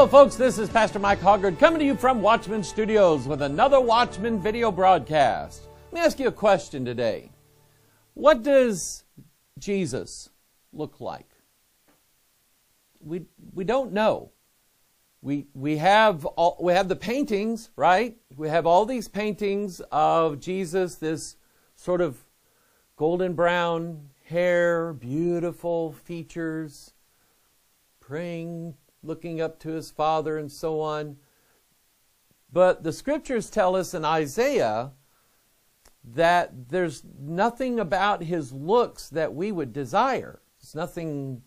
Hello, folks. This is Pastor Mike Hoggard coming to you from Watchman Studios with another Watchman video broadcast. Let me ask you a question today. What does Jesus look like? We, we don't know. We, we, have all, we have the paintings, right? We have all these paintings of Jesus, this sort of golden brown hair, beautiful features, praying, looking up to his Father, and so on. But the scriptures tell us in Isaiah that there's nothing about his looks that we would desire. There's nothing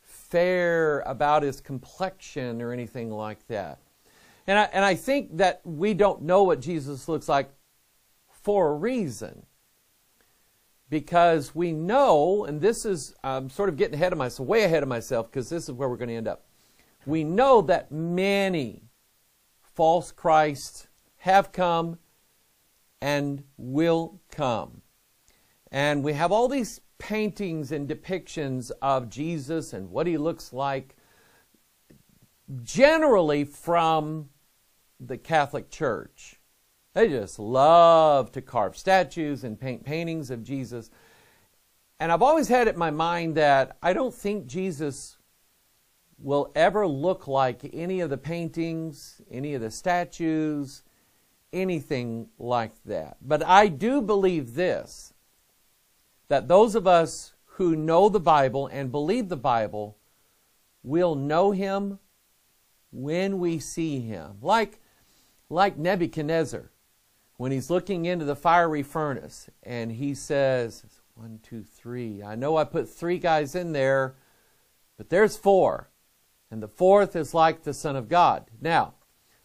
fair about his complexion or anything like that. And I, and I think that we don't know what Jesus looks like for a reason. Because we know, and this is, I'm sort of getting ahead of myself, way ahead of myself, because this is where we're going to end up. We know that many false Christs have come and will come. And we have all these paintings and depictions of Jesus and what he looks like, generally from the Catholic Church. They just love to carve statues and paint paintings of Jesus. And I've always had it in my mind that I don't think Jesus will ever look like any of the paintings, any of the statues, anything like that. But I do believe this that those of us who know the Bible and believe the Bible will know him when we see him. Like, like Nebuchadnezzar, when he's looking into the fiery furnace and he says, One, two, three. I know I put three guys in there, but there's four. And the fourth is like the Son of God. Now,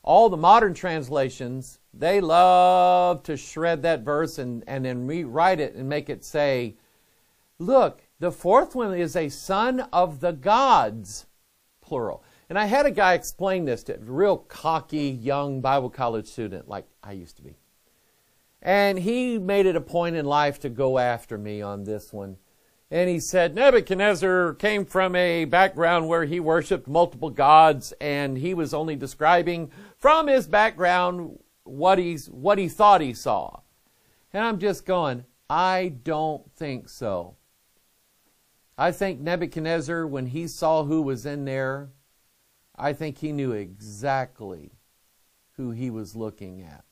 all the modern translations, they love to shred that verse and, and then rewrite it and make it say, look, the fourth one is a son of the gods, plural. And I had a guy explain this to a real cocky young Bible college student, like I used to be. And he made it a point in life to go after me on this one. And he said Nebuchadnezzar came from a background where he worshiped multiple gods, and he was only describing from his background what he's what he thought he saw. And I'm just going, I don't think so. I think Nebuchadnezzar, when he saw who was in there, I think he knew exactly who he was looking at.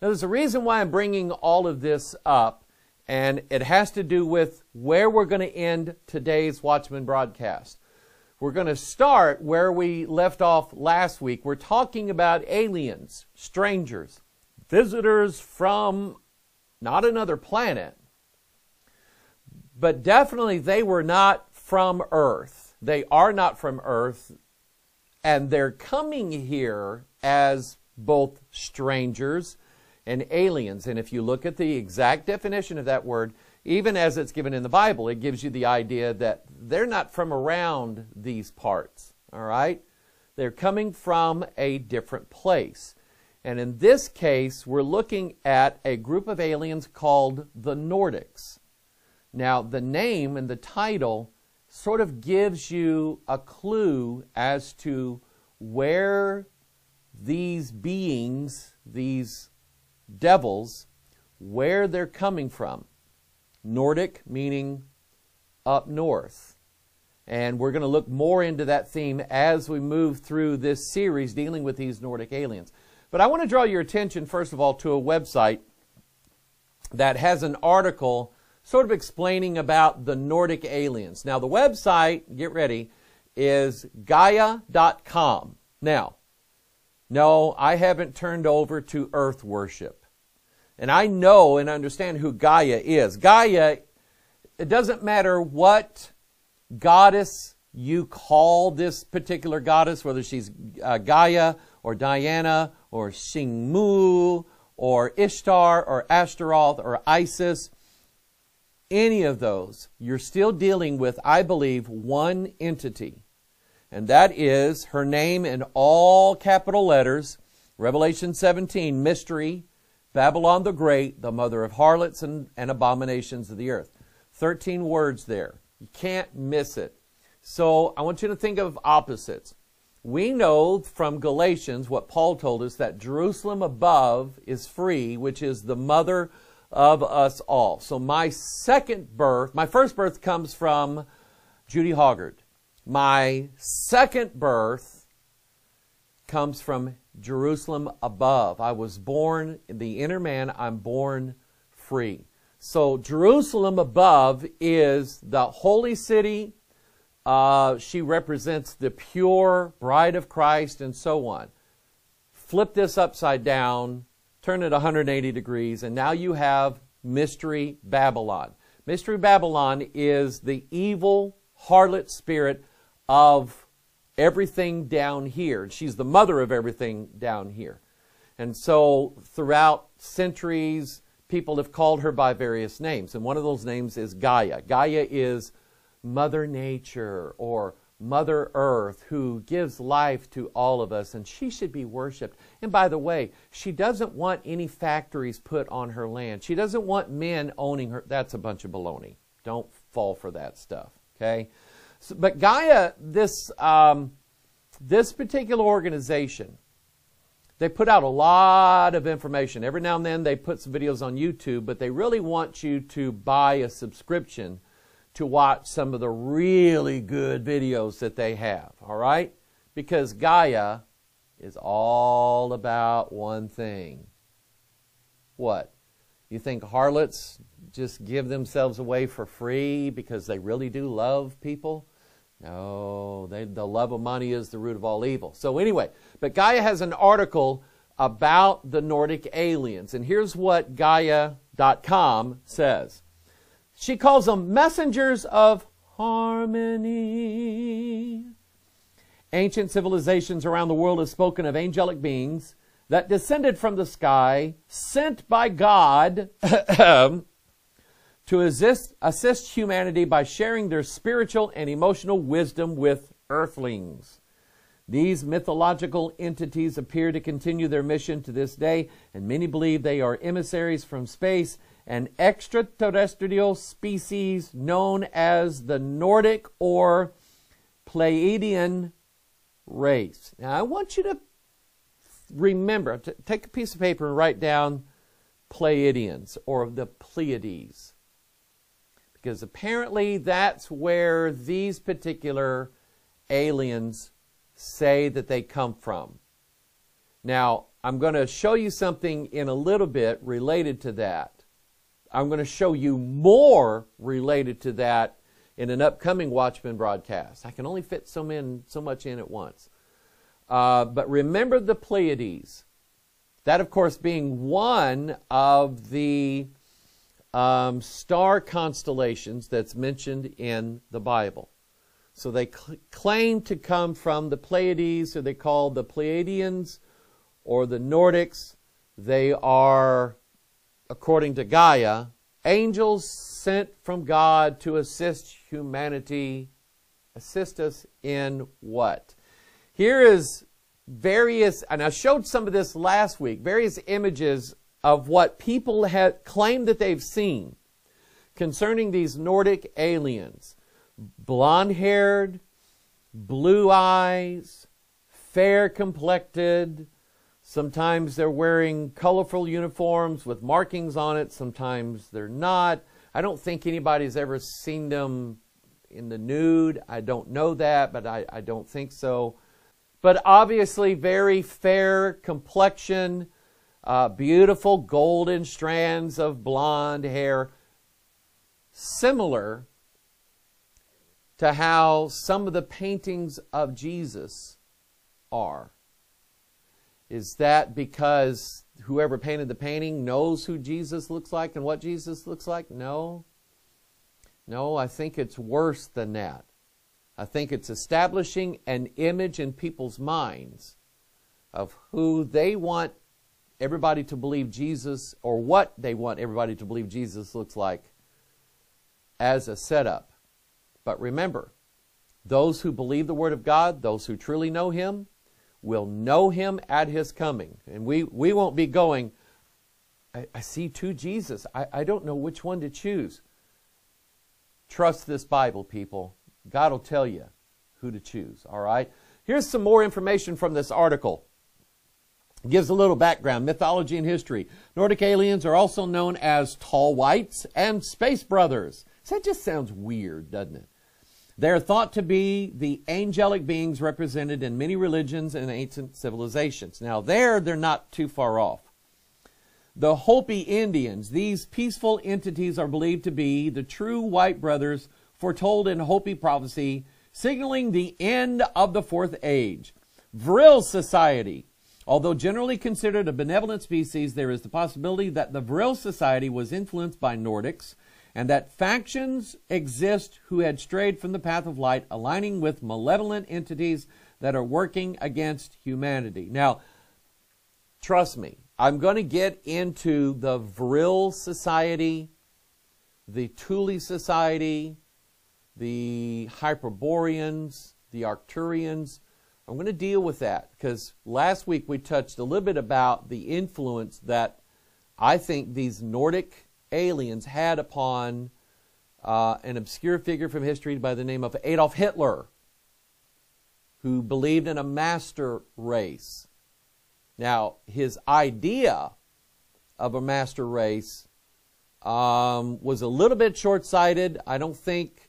Now, there's a reason why I'm bringing all of this up and it has to do with where we're going to end today's Watchman broadcast. We're going to start where we left off last week. We're talking about aliens, strangers, visitors from not another planet, but definitely they were not from Earth. They are not from Earth, and they're coming here as both strangers and aliens. And if you look at the exact definition of that word, even as it's given in the Bible, it gives you the idea that they're not from around these parts. All right? They're coming from a different place. And in this case, we're looking at a group of aliens called the Nordics. Now, the name and the title sort of gives you a clue as to where these beings, these devils where they're coming from. Nordic meaning up north. And we're going to look more into that theme as we move through this series dealing with these Nordic aliens. But I want to draw your attention, first of all, to a website that has an article sort of explaining about the Nordic aliens. Now, the website, get ready, is Gaia.com. Now, no, I haven't turned over to earth worship. And I know and understand who Gaia is. Gaia, it doesn't matter what goddess you call this particular goddess, whether she's uh, Gaia or Diana or Xingmu or Ishtar or Ashtaroth or Isis, any of those, you're still dealing with, I believe, one entity and that is her name in all capital letters. Revelation 17, mystery, Babylon the Great, the mother of harlots and, and abominations of the earth. 13 words there. You can't miss it. So I want you to think of opposites. we know from Galatians what Paul told us that Jerusalem above is free, which is the mother of us all. So my second birth, my first birth comes from Judy Hoggard. My second birth comes from Jerusalem above. I was born in the inner man, I'm born free. So Jerusalem above is the holy city. Uh, she represents the pure bride of Christ and so on. Flip this upside down, turn it 180 degrees, and now you have Mystery Babylon. Mystery Babylon is the evil harlot spirit of everything down here. She's the mother of everything down here. And so throughout centuries, people have called her by various names. And one of those names is Gaia. Gaia is Mother Nature or Mother Earth who gives life to all of us, and she should be worshiped. And by the way, she doesn't want any factories put on her land. She doesn't want men owning her. That's a bunch of baloney. Don't fall for that stuff, okay? So, but Gaia, this, um, this particular organization, they put out a lot of information. Every now and then they put some videos on YouTube, but they really want you to buy a subscription to watch some of the really good videos that they have, all right? Because Gaia is all about one thing. What? You think harlots just give themselves away for free because they really do love people? No, they, the love of money is the root of all evil. So, anyway, but Gaia has an article about the Nordic aliens. And here's what Gaia.com says She calls them messengers of harmony. Ancient civilizations around the world have spoken of angelic beings that descended from the sky, sent by God um, to assist, assist humanity by sharing their spiritual and emotional wisdom with earthlings. These mythological entities appear to continue their mission to this day, and many believe they are emissaries from space, an extraterrestrial species known as the Nordic or Pleiadian race. Now, I want you to remember, take a piece of paper and write down Pleiadians or the Pleiades because apparently that's where these particular aliens say that they come from. Now, I'm going to show you something in a little bit related to that. I'm going to show you more related to that in an upcoming Watchman broadcast. I can only fit so, in, so much in at once. Uh, but remember the Pleiades. That, of course, being one of the um, star constellations that's mentioned in the Bible. So they cl- claim to come from the Pleiades, or they call the Pleiadians or the Nordics. They are, according to Gaia, angels sent from God to assist humanity. Assist us in what? Here is various, and I showed some of this last week, various images of what people have claimed that they've seen concerning these Nordic aliens. Blonde haired, blue eyes, fair complected. Sometimes they're wearing colorful uniforms with markings on it, sometimes they're not. I don't think anybody's ever seen them in the nude. I don't know that, but I, I don't think so. But obviously, very fair complexion, uh, beautiful golden strands of blonde hair, similar to how some of the paintings of Jesus are. Is that because whoever painted the painting knows who Jesus looks like and what Jesus looks like? No. No, I think it's worse than that. I think it's establishing an image in people's minds of who they want everybody to believe Jesus or what they want everybody to believe Jesus looks like as a setup. But remember, those who believe the Word of God, those who truly know Him, will know Him at His coming. And we, we won't be going, I, I see two Jesus. I, I don't know which one to choose. Trust this Bible, people. God will tell you who to choose, all right? Here's some more information from this article. Gives a little background, mythology and history. Nordic aliens are also known as tall whites and space brothers. So that just sounds weird, doesn't it? They are thought to be the angelic beings represented in many religions and ancient civilizations. Now, there, they're not too far off. The Hopi Indians, these peaceful entities are believed to be the true white brothers foretold in Hopi prophecy, signaling the end of the fourth age. Vril Society. Although generally considered a benevolent species, there is the possibility that the Vril Society was influenced by Nordics and that factions exist who had strayed from the path of light, aligning with malevolent entities that are working against humanity. Now, trust me, I'm going to get into the Vril Society, the Thule Society, the Hyperboreans, the Arcturians. I'm going to deal with that because last week we touched a little bit about the influence that I think these Nordic aliens had upon uh, an obscure figure from history by the name of Adolf Hitler, who believed in a master race. Now, his idea of a master race um, was a little bit short sighted. I don't think,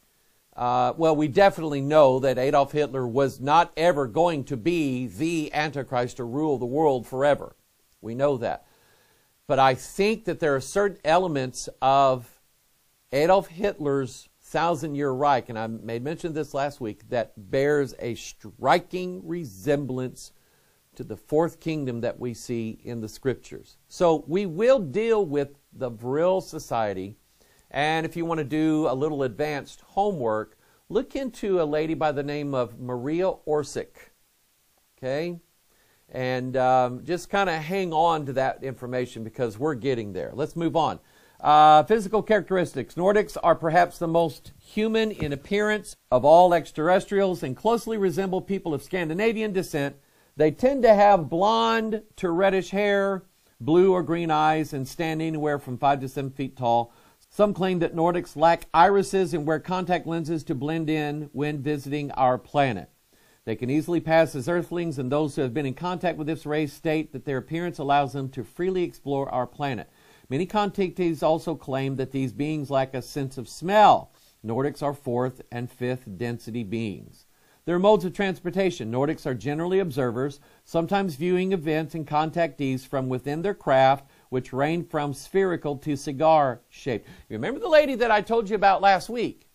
uh, well, we definitely know that Adolf Hitler was not ever going to be the Antichrist to rule the world forever. We know that. But I think that there are certain elements of Adolf Hitler's thousand year Reich, and I made mention of this last week, that bears a striking resemblance to the fourth kingdom that we see in the scriptures. So we will deal with the Vril Society, and if you want to do a little advanced homework, look into a lady by the name of Maria Orsic. Okay? And um, just kind of hang on to that information because we're getting there. Let's move on. Uh, physical characteristics. Nordics are perhaps the most human in appearance of all extraterrestrials and closely resemble people of Scandinavian descent. They tend to have blonde to reddish hair, blue or green eyes, and stand anywhere from 5 to 7 feet tall. Some claim that Nordics lack irises and wear contact lenses to blend in when visiting our planet. They can easily pass as Earthlings, and those who have been in contact with this race state that their appearance allows them to freely explore our planet. Many contactees also claim that these beings lack a sense of smell. Nordics are fourth and fifth density beings. Their modes of transportation. Nordics are generally observers, sometimes viewing events and contactees from within their craft, which range from spherical to cigar shaped. You remember the lady that I told you about last week?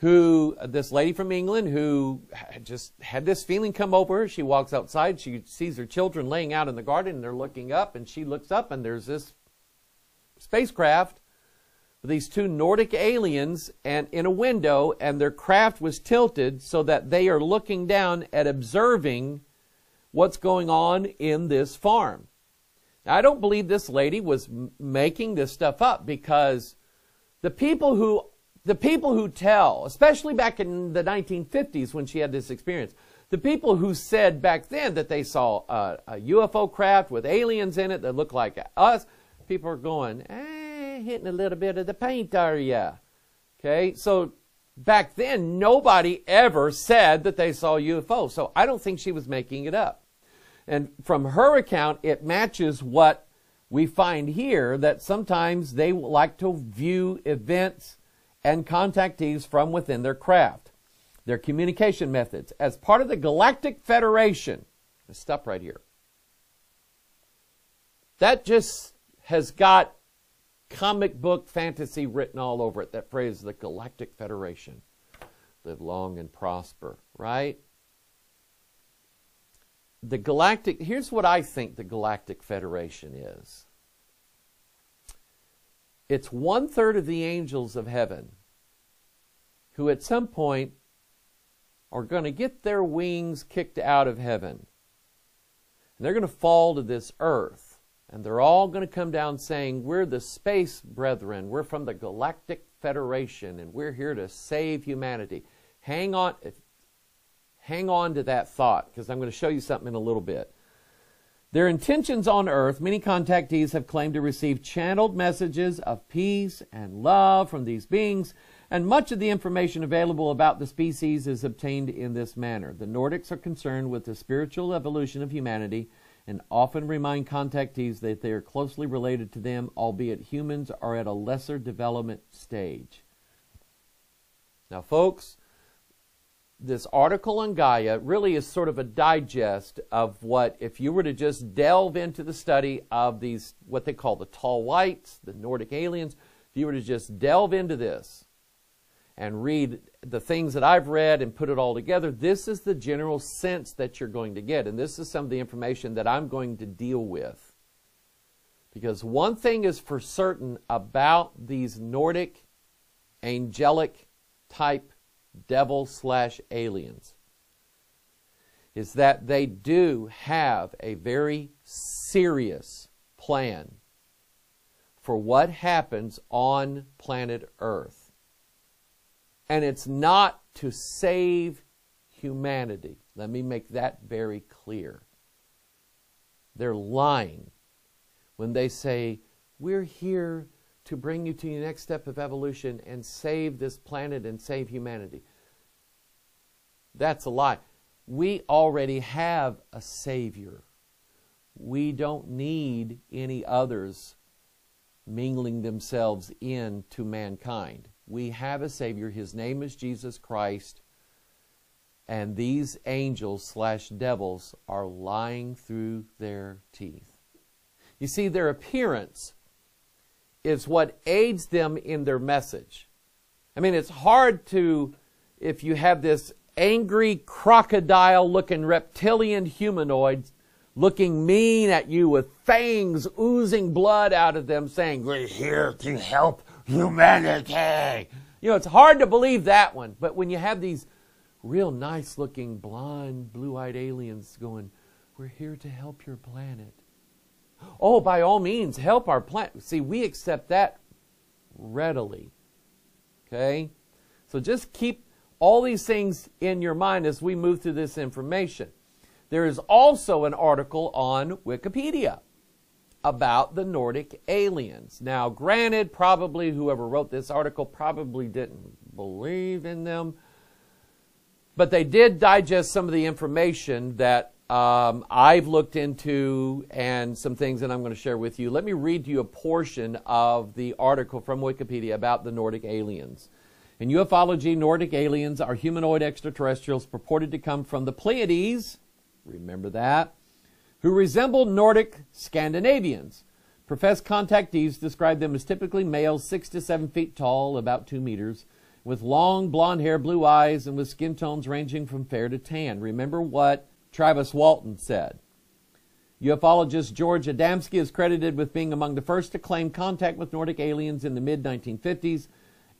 who uh, this lady from England who just had this feeling come over her. She walks outside, she sees her children laying out in the garden, and they're looking up, and she looks up, and there's this spacecraft these two Nordic aliens and in a window, and their craft was tilted so that they are looking down at observing what's going on in this farm. I don't believe this lady was making this stuff up because the people who the people who tell, especially back in the 1950s when she had this experience, the people who said back then that they saw a, a UFO craft with aliens in it that looked like us, people are going, eh, hitting a little bit of the paint, are ya? Okay, so back then nobody ever said that they saw UFO, so I don't think she was making it up. And from her account, it matches what we find here that sometimes they like to view events and contactees from within their craft. Their communication methods. As part of the Galactic Federation, let's stop right here. That just has got comic book fantasy written all over it. That phrase, the Galactic Federation. Live long and prosper, right? The Galactic, here's what I think the Galactic Federation is it's one third of the angels of heaven who at some point are going to get their wings kicked out of heaven. And they're going to fall to this earth. And they're all going to come down saying, We're the space brethren. We're from the Galactic Federation, and we're here to save humanity. Hang on, hang on to that thought, because I'm going to show you something in a little bit. Their intentions on earth, many contactees have claimed to receive channeled messages of peace and love from these beings, and much of the information available about the species is obtained in this manner. The Nordics are concerned with the spiritual evolution of humanity and often remind contactees that they are closely related to them, albeit humans are at a lesser development stage. Now, folks, this article on Gaia really is sort of a digest of what, if you were to just delve into the study of these, what they call the tall whites, the Nordic aliens, if you were to just delve into this and read the things that I've read and put it all together, this is the general sense that you're going to get. And this is some of the information that I'm going to deal with. Because one thing is for certain about these Nordic angelic type devil slash aliens is that they do have a very serious plan for what happens on planet Earth. And it's not to save humanity. Let me make that very clear. They're lying when they say, We're here to bring you to your next step of evolution and save this planet and save humanity. That's a lie. We already have a Savior. We don't need any others mingling themselves in to mankind. We have a Savior. His name is Jesus Christ. And these angels slash devils are lying through their teeth. You see, their appearance is what aids them in their message. I mean, it's hard to, if you have this angry crocodile looking reptilian humanoid looking mean at you with fangs oozing blood out of them saying, We're here to help humanity. You know, it's hard to believe that one. But when you have these real nice looking blonde, blue eyed aliens going, We're here to help your planet. Oh, by all means, help our planet. See, we accept that readily. Okay? So just keep all these things in your mind as we move through this information. There is also an article on Wikipedia about the Nordic aliens. Now, granted, probably whoever wrote this article probably didn't believe in them, but they did digest some of the information that um, I've looked into and some things that I'm going to share with you. Let me read to you a portion of the article from Wikipedia about the Nordic aliens. In ufology, Nordic aliens are humanoid extraterrestrials purported to come from the Pleiades, remember that, who resemble Nordic Scandinavians. Professed contactees describe them as typically males, six to seven feet tall, about two meters, with long blonde hair, blue eyes, and with skin tones ranging from fair to tan. Remember what Travis Walton said. Ufologist George Adamski is credited with being among the first to claim contact with Nordic aliens in the mid 1950s,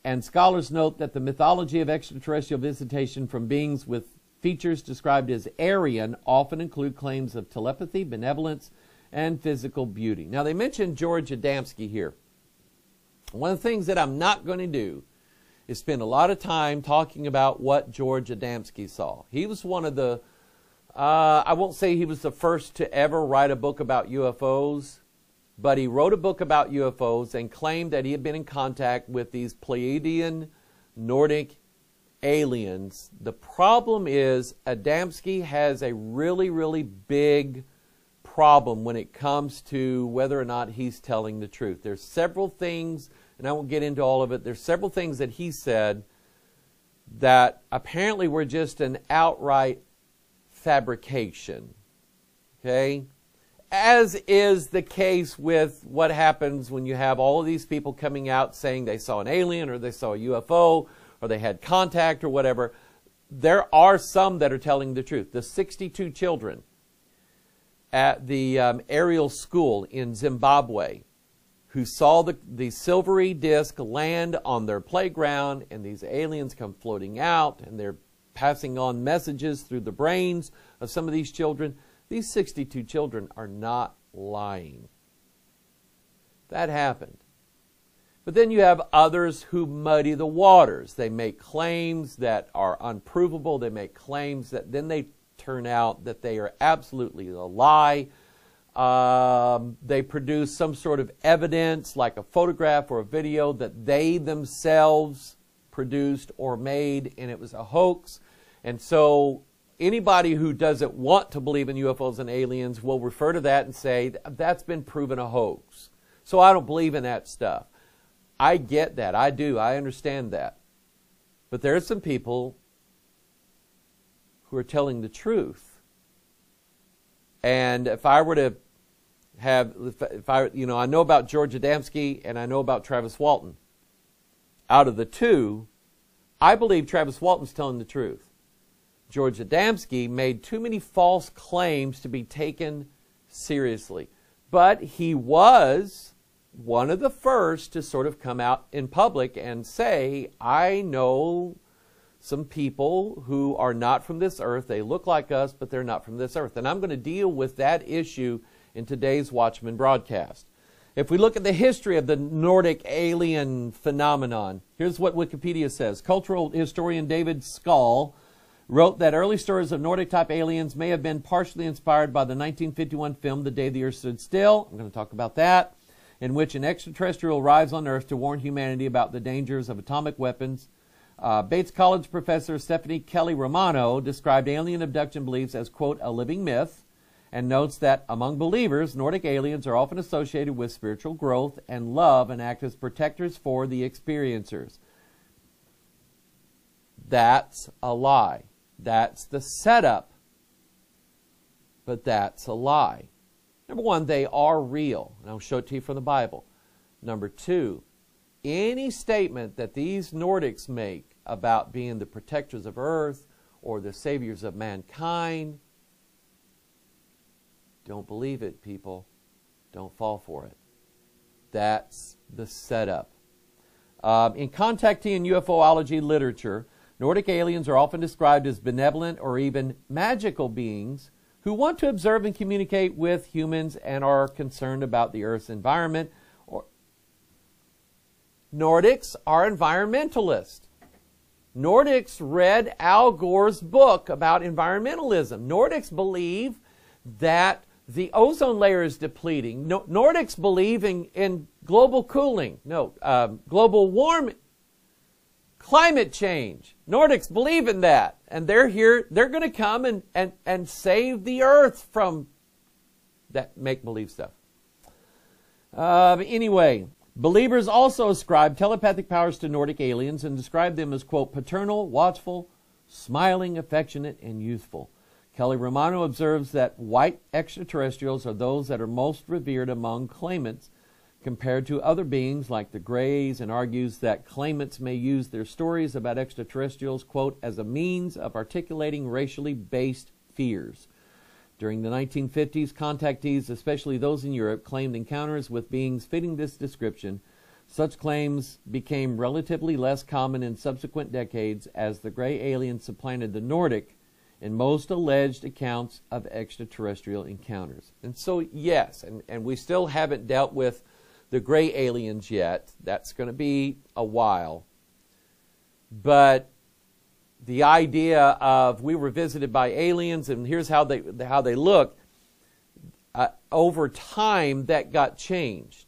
and scholars note that the mythology of extraterrestrial visitation from beings with features described as Aryan often include claims of telepathy, benevolence, and physical beauty. Now, they mentioned George Adamski here. One of the things that I'm not going to do is spend a lot of time talking about what George Adamski saw. He was one of the uh, I won't say he was the first to ever write a book about UFOs, but he wrote a book about UFOs and claimed that he had been in contact with these Pleiadian Nordic aliens. The problem is Adamski has a really, really big problem when it comes to whether or not he's telling the truth. There's several things, and I won't get into all of it, there's several things that he said that apparently were just an outright fabrication. Okay? As is the case with what happens when you have all of these people coming out saying they saw an alien or they saw a UFO or they had contact or whatever. There are some that are telling the truth. The 62 children at the um, Ariel School in Zimbabwe who saw the, the silvery disc land on their playground and these aliens come floating out and they're passing on messages through the brains of some of these children. These 62 children are not lying. That happened. But then you have others who muddy the waters. They make claims that are unprovable. They make claims that then they turn out that they are absolutely a lie. Um, they produce some sort of evidence, like a photograph or a video, that they themselves produced or made, and it was a hoax. And so anybody who doesn't want to believe in UFOs and aliens will refer to that and say, that's been proven a hoax. So I don't believe in that stuff. I get that. I do. I understand that. But there are some people who are telling the truth. And if I were to have, if I, you know, I know about George Adamski and I know about Travis Walton. Out of the two, I believe Travis Walton's telling the truth. George Adamski made too many false claims to be taken seriously. But he was one of the first to sort of come out in public and say, I know some people who are not from this earth. They look like us, but they're not from this earth. And I'm going to deal with that issue in today's Watchman broadcast. If we look at the history of the Nordic alien phenomenon, here's what Wikipedia says. Cultural historian David Skal wrote that early stories of Nordic type aliens may have been partially inspired by the 1951 film The Day the Earth Stood Still. I'm going to talk about that in which an extraterrestrial arrives on Earth to warn humanity about the dangers of atomic weapons. Uh, Bates College professor Stephanie Kelley-Romano described alien abduction beliefs as, quote, a living myth, and notes that among believers, Nordic aliens are often associated with spiritual growth and love and act as protectors for the experiencers. That's a lie. That's the setup, but that's a lie. Number one, they are real, and I'll show it to you from the Bible. Number two, any statement that these Nordics make about being the protectors of earth or the saviors of mankind, don't believe it, people. Don't fall for it. That's the setup. Um, in contactee and UFOlogy literature, Nordic aliens are often described as benevolent or even magical beings who want to observe and communicate with humans and are concerned about the Earth's environment. Or Nordics are environmentalists. Nordics read Al Gore's book about environmentalism. Nordics believe that the ozone layer is depleting. No, Nordics believe in, in, global cooling, no, um, global warming, climate change. Nordics believe in that. And they're here, they're going to come and, and, and save the earth from that make believe stuff. Uh, anyway, believers also ascribe telepathic powers to Nordic aliens and describe them as, quote, paternal, watchful, smiling, affectionate, and youthful. Kelley-Romano observes that white extraterrestrials are those that are most revered among claimants compared to other beings like the Greys and argues that claimants may use their stories about extraterrestrials, quote, as a means of articulating racially based fears. During the 1950s, contactees, especially those in Europe, claimed encounters with beings fitting this description. Such claims became relatively less common in subsequent decades as the gray alien supplanted the Nordic in most alleged accounts of extraterrestrial encounters. And so, yes, and, and we still haven't dealt with the gray aliens yet. That's going to be a while. But the idea of we were visited by aliens and here's how they how they look uh, over time that got changed.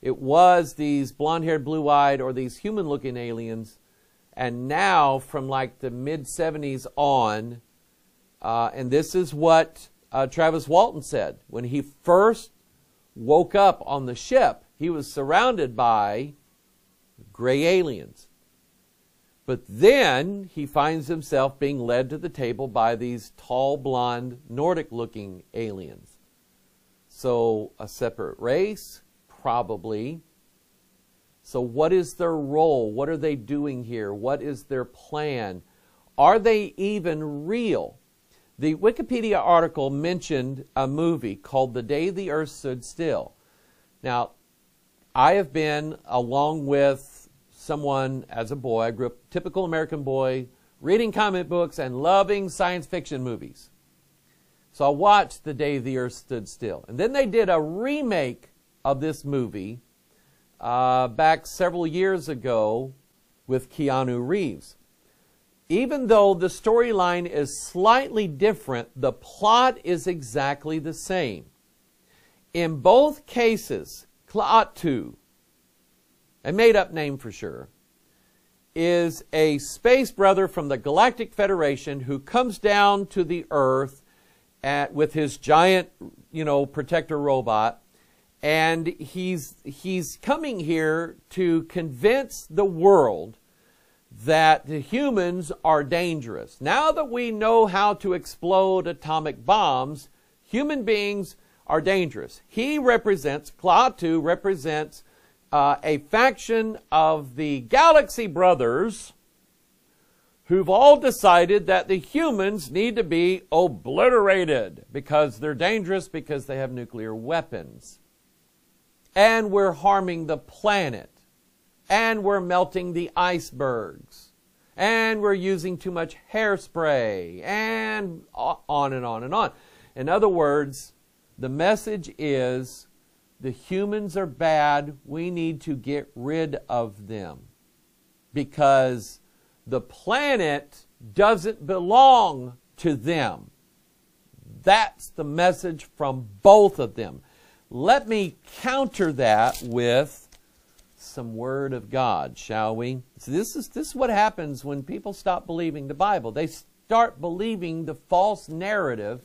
It was these blonde-haired, blue-eyed, or these human-looking aliens, and now from like the mid 70s on, uh, and this is what uh, Travis Walton said when he first woke up on the ship he was surrounded by gray aliens. But then he finds himself being led to the table by these tall, blonde, Nordic looking aliens. So, a separate race? Probably. So, what is their role? What are they doing here? What is their plan? Are they even real? The Wikipedia article mentioned a movie called The Day the Earth Stood Still. Now, I have been, along with someone as a boy, I grew up typical American boy, reading comic books and loving science fiction movies. So I watched The Day the Earth Stood Still. And then they did a remake of this movie uh, back several years ago with Keanu Reeves. Even though the storyline is slightly different, the plot is exactly the same. in both cases, Klaatu, a made up name for sure, is a space brother from the Galactic Federation who comes down to the Earth at, with his giant, you know, protector robot. And he's, he's coming here to convince the world that the humans are dangerous. Now that we know how to explode atomic bombs, human beings are dangerous. He represents, Klaatu represents uh, a faction of the Galaxy Brothers who've all decided that the humans need to be obliterated because they're dangerous because they have nuclear weapons. And we're harming the planet. And we're melting the icebergs. And we're using too much hairspray. And on and on and on. In other words, the message is the humans are bad. We need to get rid of them because the planet doesn't belong to them. That's the message from both of them. Let me counter that with some word of God, shall we? So this is this is what happens when people stop believing the Bible. They start believing the false narrative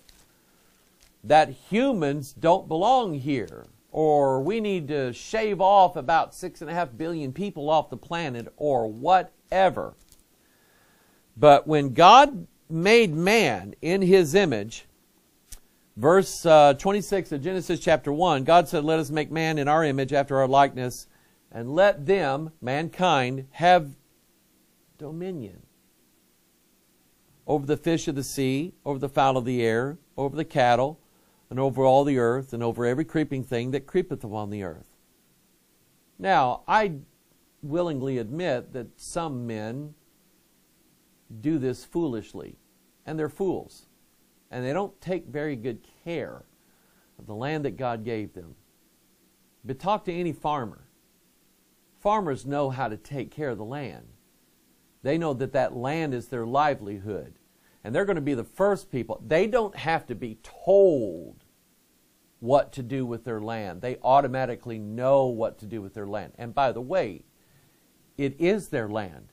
that humans don't belong here or we need to shave off about six and a half billion people off the planet, or whatever. But when God made man in his image, verse uh, 26 of Genesis chapter 1, God said, Let us make man in our image after our likeness, and let them, mankind, have dominion over the fish of the sea, over the fowl of the air, over the cattle, and over all the earth, and over every creeping thing that creepeth upon the earth. Now, I willingly admit that some men do this foolishly, and they're fools, and they don't take very good care of the land that God gave them. But talk to any farmer. Farmers know how to take care of the land. They know that that land is their livelihood. And they're going to be the first people. They don't have to be told what to do with their land. They automatically know what to do with their land. And by the way, it is their land.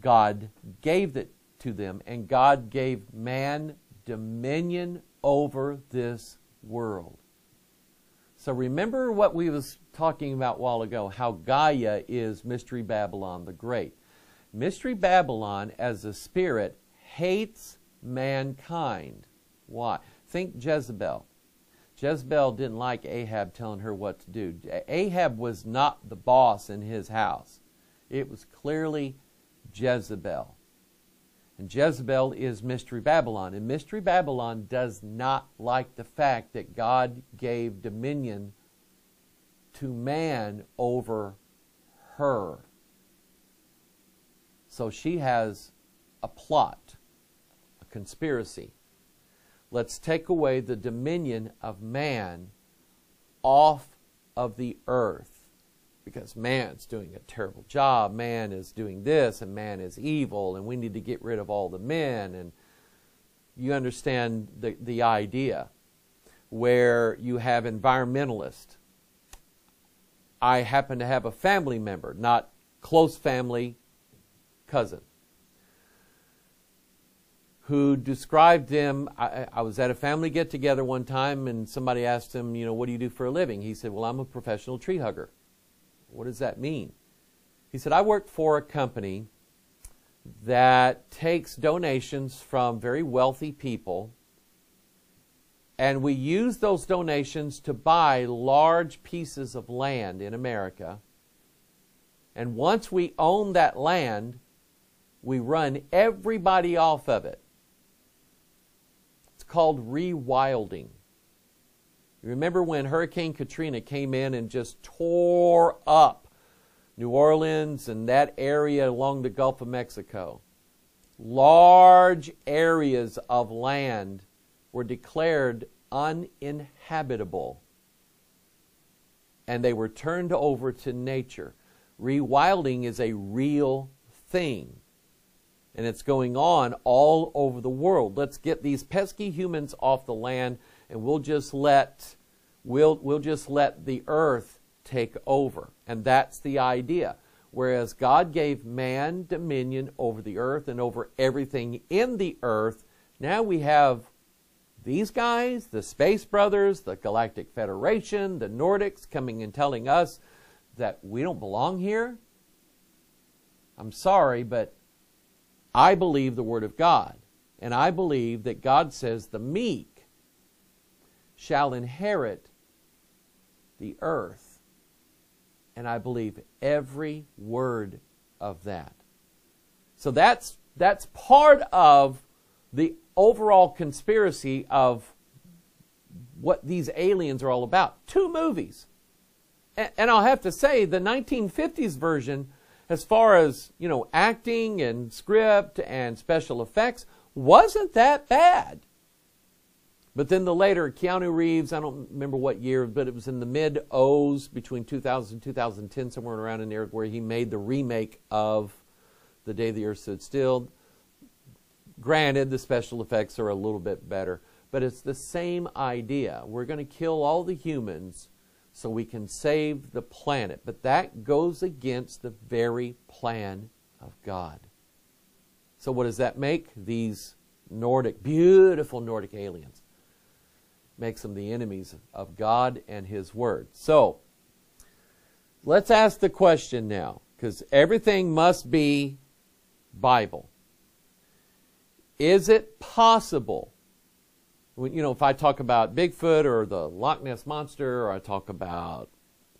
God gave it to them, and God gave man dominion over this world. So remember what we was talking about a while ago, how Gaia is Mystery Babylon the Great. Mystery Babylon as a spirit hates mankind. Why? Think Jezebel. Jezebel didn't like Ahab telling her what to do. Ahab was not the boss in his house. It was clearly Jezebel. And Jezebel is Mystery Babylon. And Mystery Babylon does not like the fact that God gave dominion to man over her. So she has a plot, conspiracy let's take away the dominion of man off of the earth because man's doing a terrible job. Man is doing this and man is evil and we need to get rid of all the men. And you understand the, the idea where you have environmentalists. I happen to have a family member, not close family, cousin, who described him. I, I, was at a family get together one time and somebody asked him, you know, what do you do for a living? He said, well, I'm a professional tree hugger. What does that mean? He said, I work for a company that takes donations from very wealthy people and we use those donations to buy large pieces of land in America. And once we own that land, we run everybody off of it called rewilding. Remember when Hurricane Katrina came in and just tore up New Orleans and that area along the Gulf of Mexico? Large areas of land were declared uninhabitable and they were turned over to nature. Rewilding is a real thing and it's going on all over the world. Let's get these pesky humans off the land, and we'll just let we'll, we'll just let the earth take over. And that's the idea. Whereas God gave man dominion over the earth and over everything in the earth, now we have these guys, the Space Brothers, the Galactic Federation, the Nordics, coming and telling us that we don't belong here. I'm sorry, but I believe the Word of God. And I believe that God says the meek shall inherit the earth. And I believe every word of that. So that's, that's part of the overall conspiracy of what these aliens are all about. Two movies. And, and I'll have to say, the 1950s version, as far as, you know, acting and script and special effects, wasn't that bad. But then the later Keanu Reeves, I don't remember what year, but it was in the mid O's between 2000 and 2010, somewhere around in there, where he made the remake of The Day the Earth Stood Still. Granted, the special effects are a little bit better, but it's the same idea. We're going to kill all the humans so we can save the planet. But that goes against the very plan of God. So, what does that make? These Nordic, beautiful Nordic aliens makes them the enemies of God and His Word. So, let's ask the question now, because everything must be Bible. Is it possible, you know, if I talk about Bigfoot or the Loch Ness Monster, or I talk about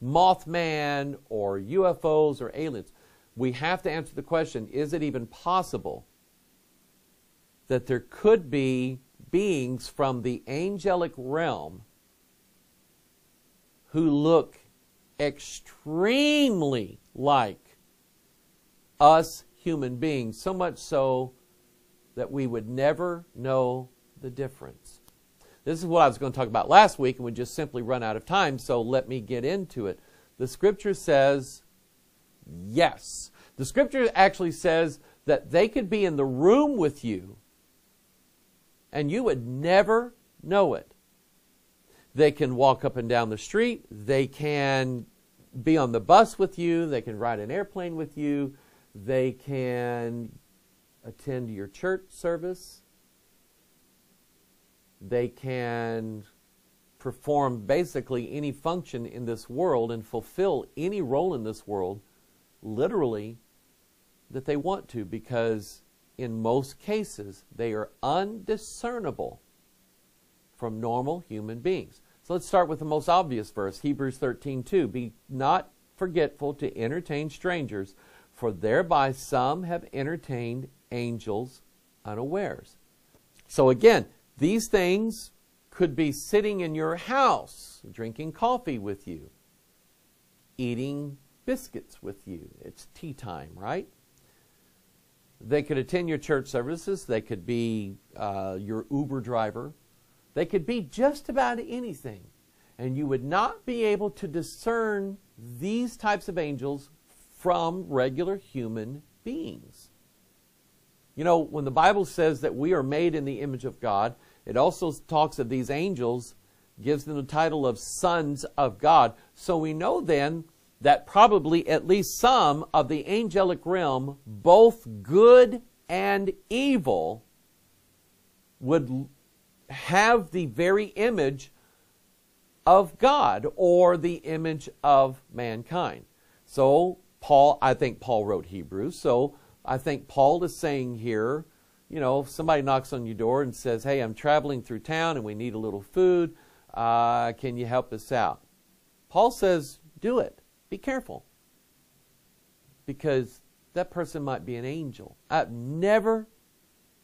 Mothman or UFOs or aliens, we have to answer the question is it even possible that there could be beings from the angelic realm who look extremely like us human beings, so much so that we would never know the difference. This is what I was going to talk about last week, and we just simply run out of time, so let me get into it. The scripture says yes. The scripture actually says that they could be in the room with you and you would never know it. They can walk up and down the street. They can be on the bus with you. They can ride an airplane with you. They can attend your church service. They can perform basically any function in this world and fulfill any role in this world literally that they want to because in most cases, they are undiscernible from normal human beings. So let's start with the most obvious verse, Hebrews 13:2. Be not forgetful to entertain strangers, for thereby some have entertained angels unawares. So again, these things could be sitting in your house, drinking coffee with you, eating biscuits with you. It's tea time, right? They could attend your church services. They could be uh, your Uber driver. They could be just about anything. And you would not be able to discern these types of angels from regular human beings. You know, when the Bible says that we are made in the image of God, it also talks of these angels, gives them the title of sons of God. So we know then that probably at least some of the angelic realm, both good and evil, would have the very image of God or the image of mankind. So, Paul, I think Paul wrote Hebrews. So, I think Paul is saying here, you know, if somebody knocks on your door and says, Hey, I'm traveling through town and we need a little food, uh, can you help us out? Paul says, Do it. Be careful. Because that person might be an angel. I've never,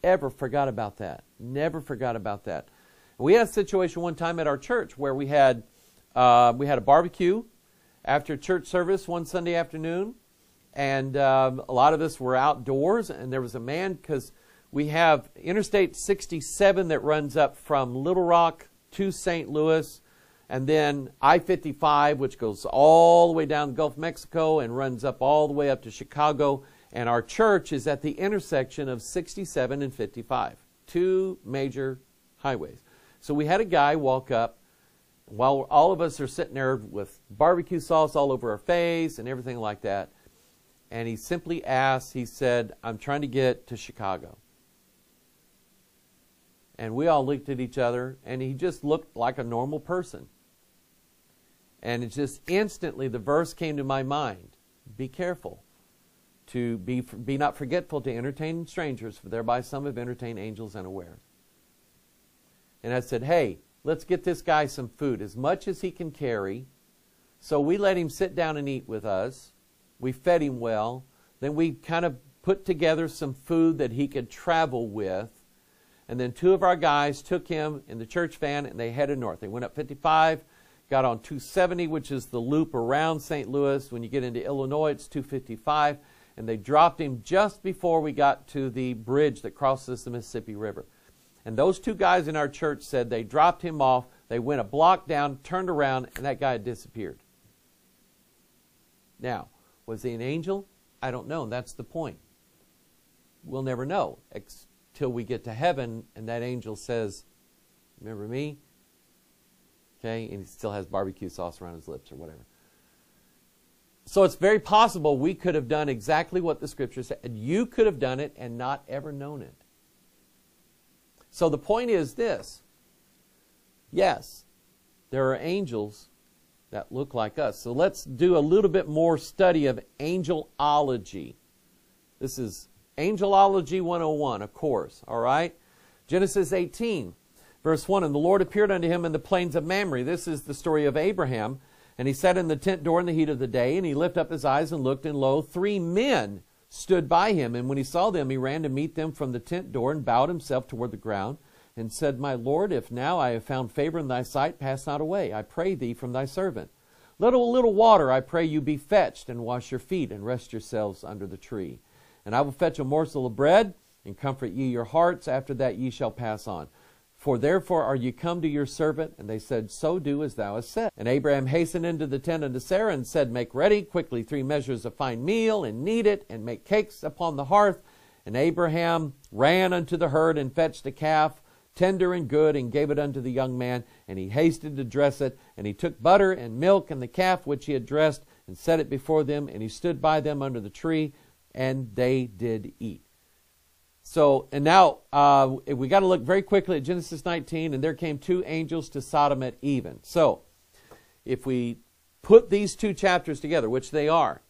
ever forgot about that. Never forgot about that. We had a situation one time at our church where we had uh, we had a barbecue after church service one Sunday afternoon, and um, a lot of us were outdoors. And there was a man because we have Interstate 67 that runs up from Little Rock to St. Louis and then I 55, which goes all the way down the Gulf of Mexico and runs up all the way up to Chicago. And our church is at the intersection of 67 and 55, two major highways. So we had a guy walk up while all of us are sitting there with barbecue sauce all over our face and everything like that, and he simply asked, he said, I'm trying to get to Chicago. And we all looked at each other, and he just looked like a normal person. And it just instantly, the verse came to my mind Be careful to be, be not forgetful to entertain strangers, for thereby some have entertained angels unaware. And I said, Hey, let's get this guy some food, as much as he can carry. So we let him sit down and eat with us. We fed him well. Then we kind of put together some food that he could travel with. And then two of our guys took him in the church van and they headed north. They went up 55, got on 270, which is the loop around St. Louis. When you get into Illinois, it's 255. And they dropped him just before we got to the bridge that crosses the Mississippi River. And those two guys in our church said they dropped him off. They went a block down, turned around, and that guy had disappeared. Now, was he an angel? I don't know. And that's the point. We'll never know until we get to heaven and that angel says, Remember me? Okay, and he still has barbecue sauce around his lips or whatever. So it's very possible we could have done exactly what the scripture said. And you could have done it and not ever known it. So the point is this yes, there are angels that look like us. So let's do a little bit more study of angelology. This is Angelology 101, a course, all right? Genesis 18, verse 1 And the Lord appeared unto him in the plains of Mamre. This is the story of Abraham. And he sat in the tent door in the heat of the day, and he lifted up his eyes and looked, and lo, three men stood by him. And when he saw them, he ran to meet them from the tent door and bowed himself toward the ground and said, My Lord, if now I have found favor in thy sight, pass not away, I pray thee, from thy servant. Let a little water, I pray you, be fetched, and wash your feet, and rest yourselves under the tree. And I will fetch a morsel of bread, and comfort ye your hearts. After that ye shall pass on. For therefore are ye come to your servant? And they said, So do as thou hast said. And Abraham hastened into the tent unto Sarah, and said, Make ready quickly three measures of fine meal, and knead it, and make cakes upon the hearth. And Abraham ran unto the herd, and fetched a calf, tender and good, and gave it unto the young man. And he hasted to dress it. And he took butter and milk, and the calf which he had dressed, and set it before them. And he stood by them under the tree, and they did eat. So, and now uh, we got to look very quickly at Genesis 19, and there came two angels to Sodom at even. So, if we put these two chapters together, which they are,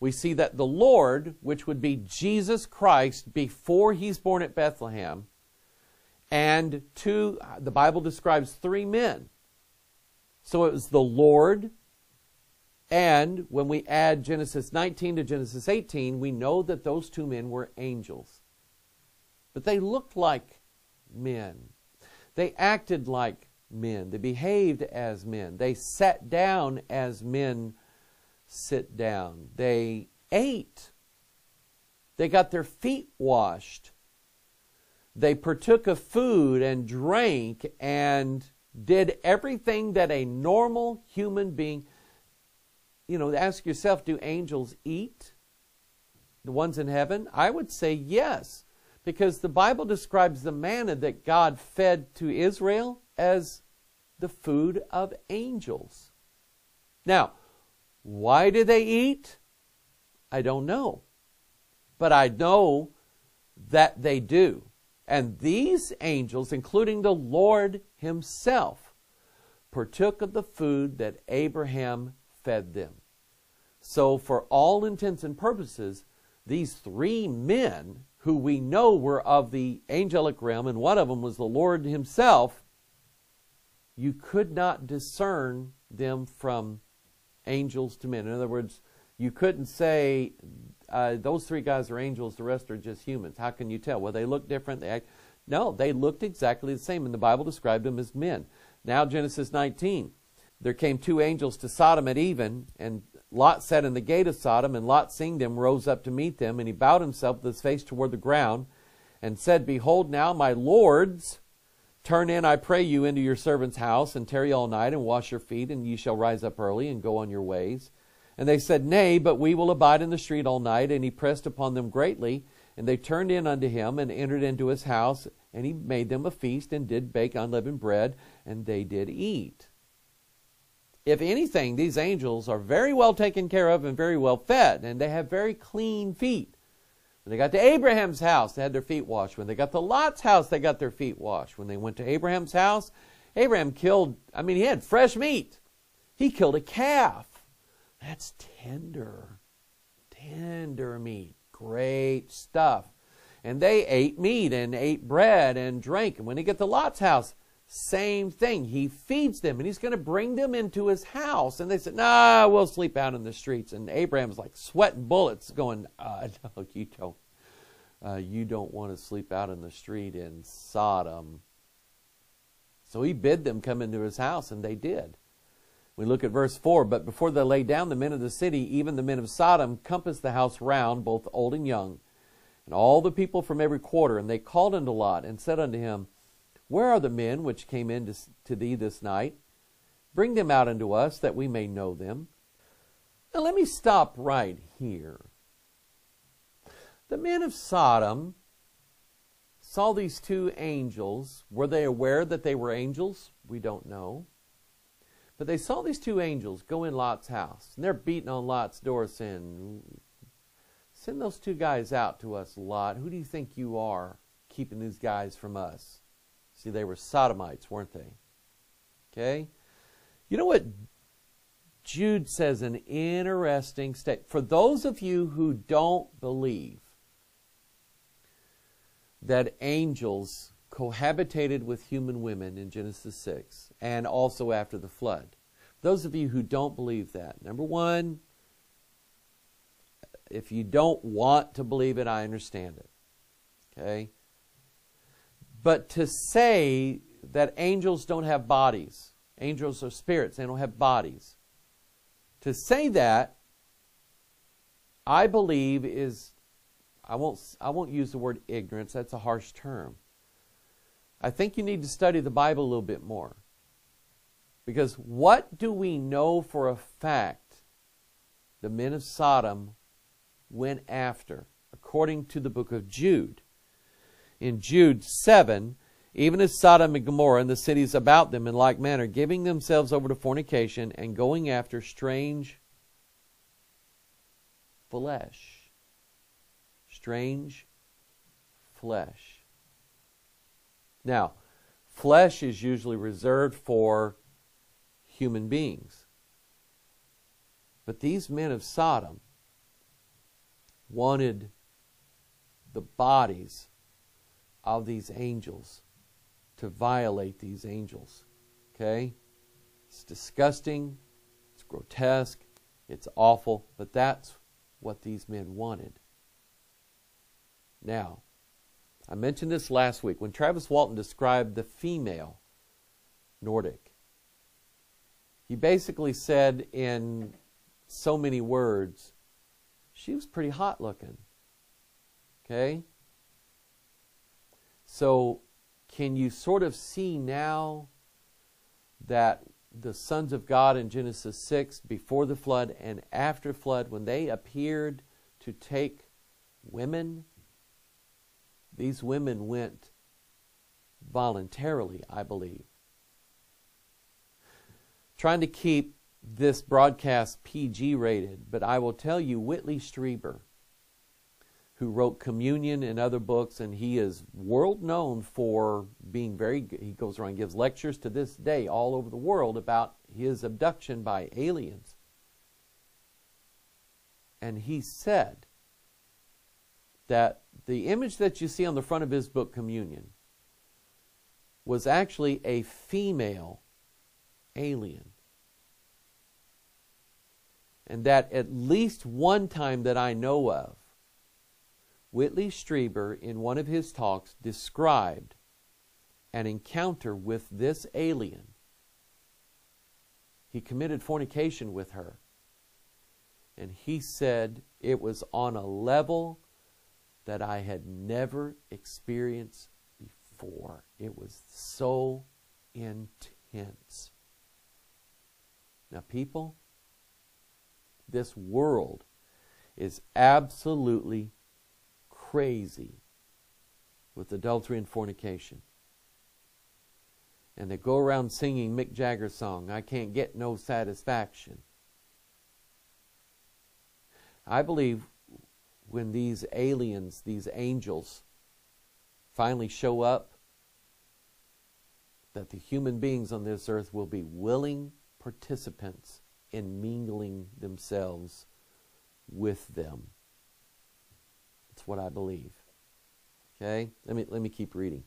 we see that the Lord, which would be Jesus Christ before he's born at Bethlehem, and two, the Bible describes three men. So it was the Lord, and when we add Genesis 19 to Genesis 18, we know that those two men were angels. But they looked like men. They acted like men. They behaved as men. They sat down as men sit down. They ate. They got their feet washed. They partook of food and drank and did everything that a normal human being, you know, ask yourself do angels eat? The ones in heaven? I would say yes because the Bible describes the manna that God fed to Israel as the food of angels. Now, why do they eat? I don't know. But I know that they do. And these angels, including the Lord Himself, partook of the food that Abraham fed them. So, for all intents and purposes, these three men who we know were of the angelic realm, and one of them was the Lord Himself, you could not discern them from angels to men. In other words, you couldn't say uh, those three guys are angels, the rest are just humans. How can you tell? Well, they look different. They act. No, they looked exactly the same, and the Bible described them as men. Now, Genesis 19. There came two angels to Sodom at even, and Lot sat in the gate of Sodom, and Lot, seeing them, rose up to meet them, and he bowed himself with his face toward the ground, and said, Behold, now my lords, turn in, I pray you, into your servant's house, and tarry all night, and wash your feet, and ye shall rise up early, and go on your ways. And they said, Nay, but we will abide in the street all night. And he pressed upon them greatly. And they turned in unto him, and entered into his house, and he made them a feast, and did bake unleavened bread, and they did eat. If anything, these angels are very well taken care of and very well fed, and they have very clean feet. When they got to Abraham's house, they had their feet washed. When they got to Lot's house, they got their feet washed. When they went to Abraham's house, Abraham killed, I mean, he had fresh meat. He killed a calf. That's tender, tender meat. Great stuff. And they ate meat and ate bread and drank. And when they get to Lot's house, same thing. He feeds them and he's going to bring them into his house. And they said, Nah, we'll sleep out in the streets. And Abraham's like sweating bullets, going, uh, No, you don't. Uh, you don't want to sleep out in the street in Sodom. So he bid them come into his house, and they did. We look at verse 4 But before they lay down, the men of the city, even the men of Sodom, compassed the house round, both old and young, and all the people from every quarter. And they called unto Lot, and said unto him, where are the men which came in to, to thee this night? Bring them out unto us, that we may know them. Now let me stop right here. The men of Sodom saw these two angels. Were they aware that they were angels? We don't know. But they saw these two angels go in Lot's house. And they're beating on Lot's door saying, Send those two guys out to us, Lot. Who do you think you are keeping these guys from us? See, they were sodomites, weren't they? Okay? You know what Jude says an interesting state. For those of you who don't believe that angels cohabitated with human women in Genesis 6 and also after the flood, those of you who don't believe that, number one, if you don't want to believe it, I understand it. Okay? But to say that angels don't have bodies, angels are spirits, they don't have bodies. To say that, I believe is, I won't, I won't use the word ignorance, that's a harsh term. I think you need to study the Bible a little bit more. Because what do we know for a fact the men of Sodom went after, according to the book of Jude? In Jude 7, even as Sodom and Gomorrah and the cities about them in like manner, giving themselves over to fornication and going after strange flesh. Strange flesh. Now, flesh is usually reserved for human beings. But these men of Sodom wanted the bodies of these angels to violate these angels. Okay? It's disgusting, it's grotesque, it's awful, but that's what these men wanted. Now, I mentioned this last week when Travis Walton described the female Nordic. He basically said in so many words, she was pretty hot looking. Okay? So, can you sort of see now that the sons of God in Genesis 6, before the flood and after flood, when they appeared to take women, these women went voluntarily, I believe. Trying to keep this broadcast PG rated, but I will tell you, Whitley Strieber who wrote Communion and other books, and he is world known for being very. He goes around and gives lectures to this day all over the world about his abduction by aliens. And he said that the image that you see on the front of his book, Communion, was actually a female alien. And that at least one time that I know of, Whitley Strieber, in one of his talks, described an encounter with this alien. He committed fornication with her. And he said it was on a level that I had never experienced before. It was so intense. Now, people, this world is absolutely crazy with adultery and fornication. And they go around singing Mick Jagger's song, I Can't Get No Satisfaction. I believe when these aliens, these angels, finally show up, that the human beings on this earth will be willing participants in mingling themselves with them. That's what I believe. Okay, let me let me keep reading.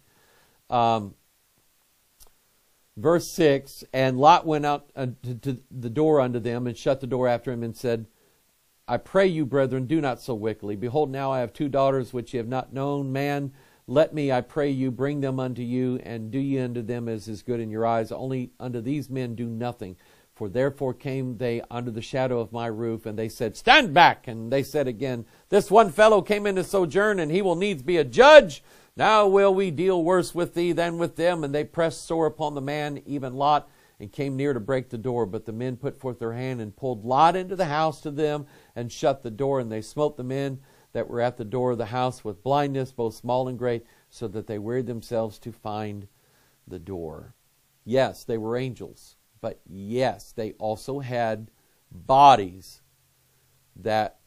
Um, verse six, and Lot went out uh, to, to the door unto them and shut the door after him and said, I pray you, brethren, do not so wickedly. Behold, now I have two daughters which ye have not known. Man, let me, I pray you, bring them unto you, and do ye unto them as is good in your eyes. Only unto these men do nothing. For therefore came they under the shadow of my roof, and they said, Stand back! And they said again, This one fellow came in to sojourn, and he will needs be a judge. Now will we deal worse with thee than with them. And they pressed sore upon the man, even Lot and came near to break the door. But the men put forth their hand and pulled Lot into the house to them and shut the door. And they smote the men that were at the door of the house with blindness, both small and great, so that they wearied themselves to find the door. Yes, they were angels, but yes, they also had bodies that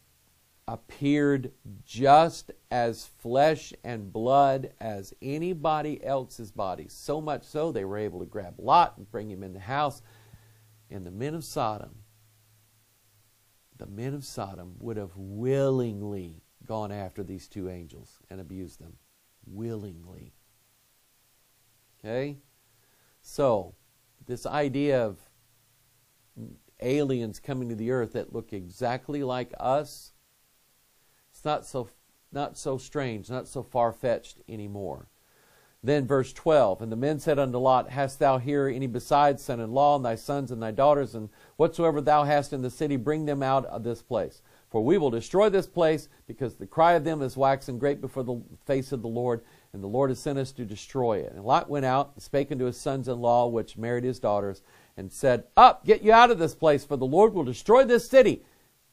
appeared just as flesh and blood as anybody else's body. So much so they were able to grab Lot and bring him in the house. And the men of Sodom, the men of Sodom would have willingly gone after these two angels and abused them. Willingly. Okay? So, this idea of aliens coming to the earth that look exactly like us it's not so not so strange, not so far fetched anymore. Then verse 12, and the men said unto Lot, Hast thou here any besides son in law, and thy sons and thy daughters, and whatsoever thou hast in the city, bring them out of this place. For we will destroy this place, because the cry of them is waxen great before the face of the Lord, and the Lord has sent us to destroy it. And Lot went out and spake unto his sons in law, which married his daughters, and said, Up, get you out of this place, for the Lord will destroy this city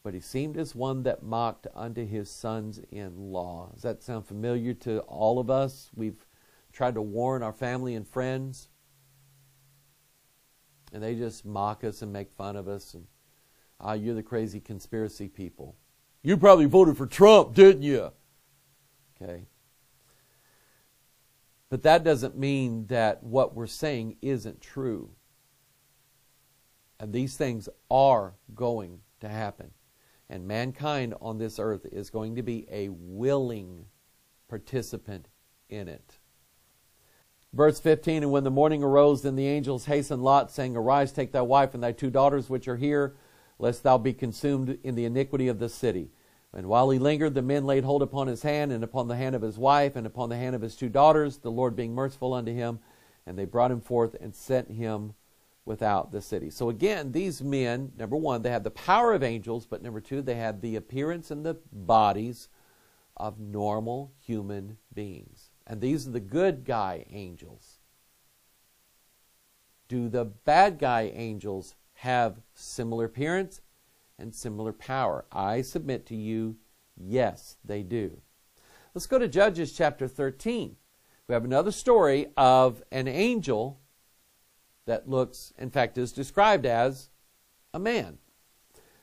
but he seemed as one that mocked unto his sons in law. Does that sound familiar to all of us? We've tried to warn our family and friends, and they just mock us and make fun of us. And ah, you're the crazy conspiracy people. You probably voted for Trump, didn't you? Okay. But that doesn't mean that what we're saying isn't true. And these things are going to happen. And mankind on this earth is going to be a willing participant in it. Verse 15 And when the morning arose, then the angels hastened Lot, saying, Arise, take thy wife and thy two daughters which are here, lest thou be consumed in the iniquity of the city. And while he lingered, the men laid hold upon his hand, and upon the hand of his wife, and upon the hand of his two daughters, the Lord being merciful unto him. And they brought him forth and sent him without the city. So again, these men, number one, they have the power of angels, but number two, they have the appearance and the bodies of normal human beings. And these are the good guy angels. Do the bad guy angels have similar appearance and similar power? I submit to you, yes, they do. Let's go to Judges chapter 13. We have another story of an angel that looks, in fact, is described as a man.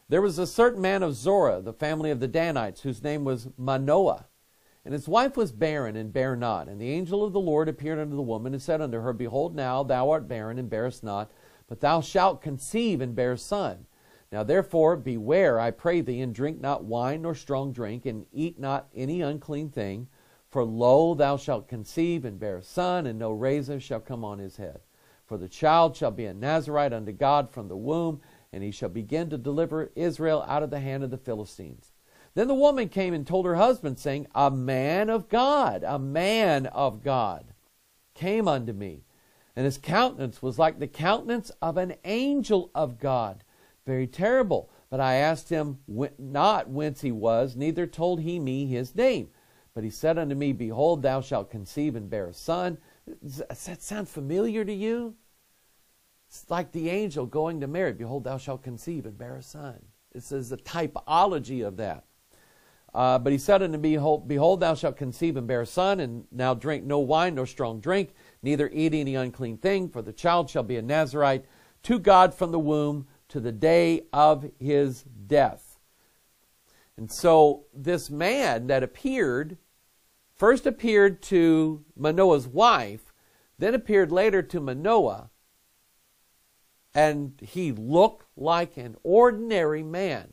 There was a certain man of Zorah, the family of the Danites, whose name was Manoah. And his wife was barren and bare not. And the angel of the Lord appeared unto the woman and said unto her, Behold, now thou art barren and bearest not, but thou shalt conceive and bear a son. Now therefore beware, I pray thee, and drink not wine nor strong drink, and eat not any unclean thing. For lo, thou shalt conceive and bear a son, and no razor shall come on his head. For the child shall be a Nazarite unto God from the womb, and he shall begin to deliver Israel out of the hand of the Philistines. Then the woman came and told her husband, saying, A man of God, a man of God came unto me, and his countenance was like the countenance of an angel of God, very terrible. But I asked him not whence he was, neither told he me his name. But he said unto me, Behold, thou shalt conceive and bear a son does that sound familiar to you? It's like the angel going to Mary. Behold, thou shalt conceive and bear a son. This is a typology of that. Uh, but he said unto me, Behold, thou shalt conceive and bear a son, and now drink no wine nor strong drink, neither eat any unclean thing, for the child shall be a Nazarite to God from the womb to the day of his death. And so this man that appeared, first appeared to Manoah's wife, then appeared later to Manoah, and he looked like an ordinary man.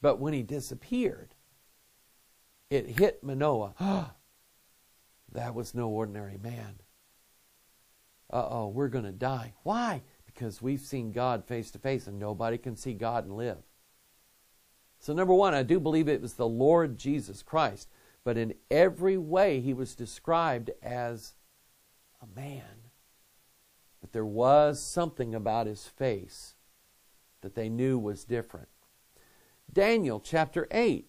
But when he disappeared, it hit Manoah. that was no ordinary man. Uh oh, we're going to die. Why? Because we've seen God face to face and nobody can see God and live. So, number one, I do believe it was the Lord Jesus Christ, but in every way he was described as a man. But there was something about his face that they knew was different. Daniel chapter 8.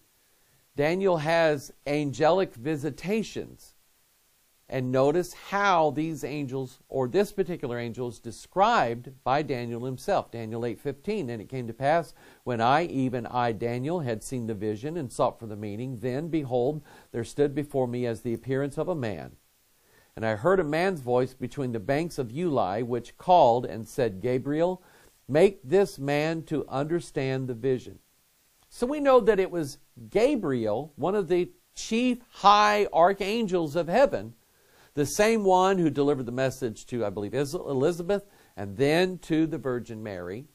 Daniel has angelic visitations. And notice how these angels, or this particular angel, is described by Daniel himself. Daniel 8.15, And it came to pass, when I, even I, Daniel, had seen the vision and sought for the meaning, then, behold, there stood before me as the appearance of a man. And I heard a man's voice between the banks of Ulai, which called and said, Gabriel, make this man to understand the vision. So we know that it was Gabriel, one of the chief high archangels of heaven, the same one who delivered the message to, I believe, Elizabeth and then to the Virgin Mary.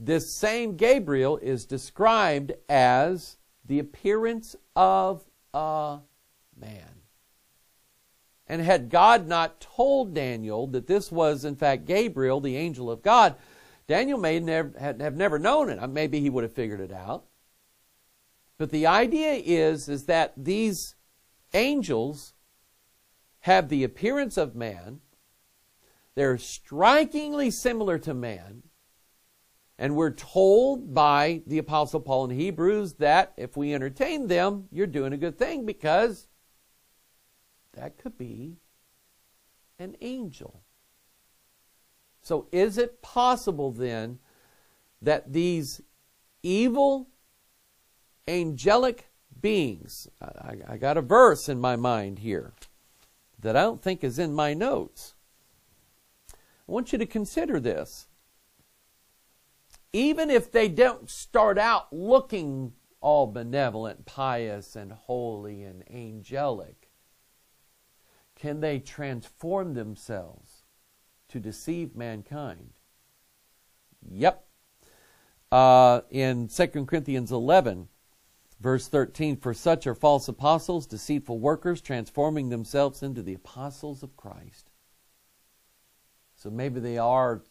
This same Gabriel is described as the appearance of a man. And had God not told Daniel that this was, in fact, Gabriel, the angel of God, Daniel may never, have never known it. Uh, maybe he would have figured it out. But the idea is, is that these angels have the appearance of man. They're strikingly similar to man. And we're told by the Apostle Paul in Hebrews that if we entertain them, you're doing a good thing because that could be an angel. So, is it possible then that these evil angelic beings, I, I, got a verse in my mind here that I don't think is in my notes. I want you to consider this. Even if they don't start out looking all benevolent, pious, and holy and angelic, can they transform themselves to deceive mankind. Yep. Uh, in 2 Corinthians 11, verse 13, for such are false apostles, deceitful workers, transforming themselves into the apostles of Christ. So maybe they are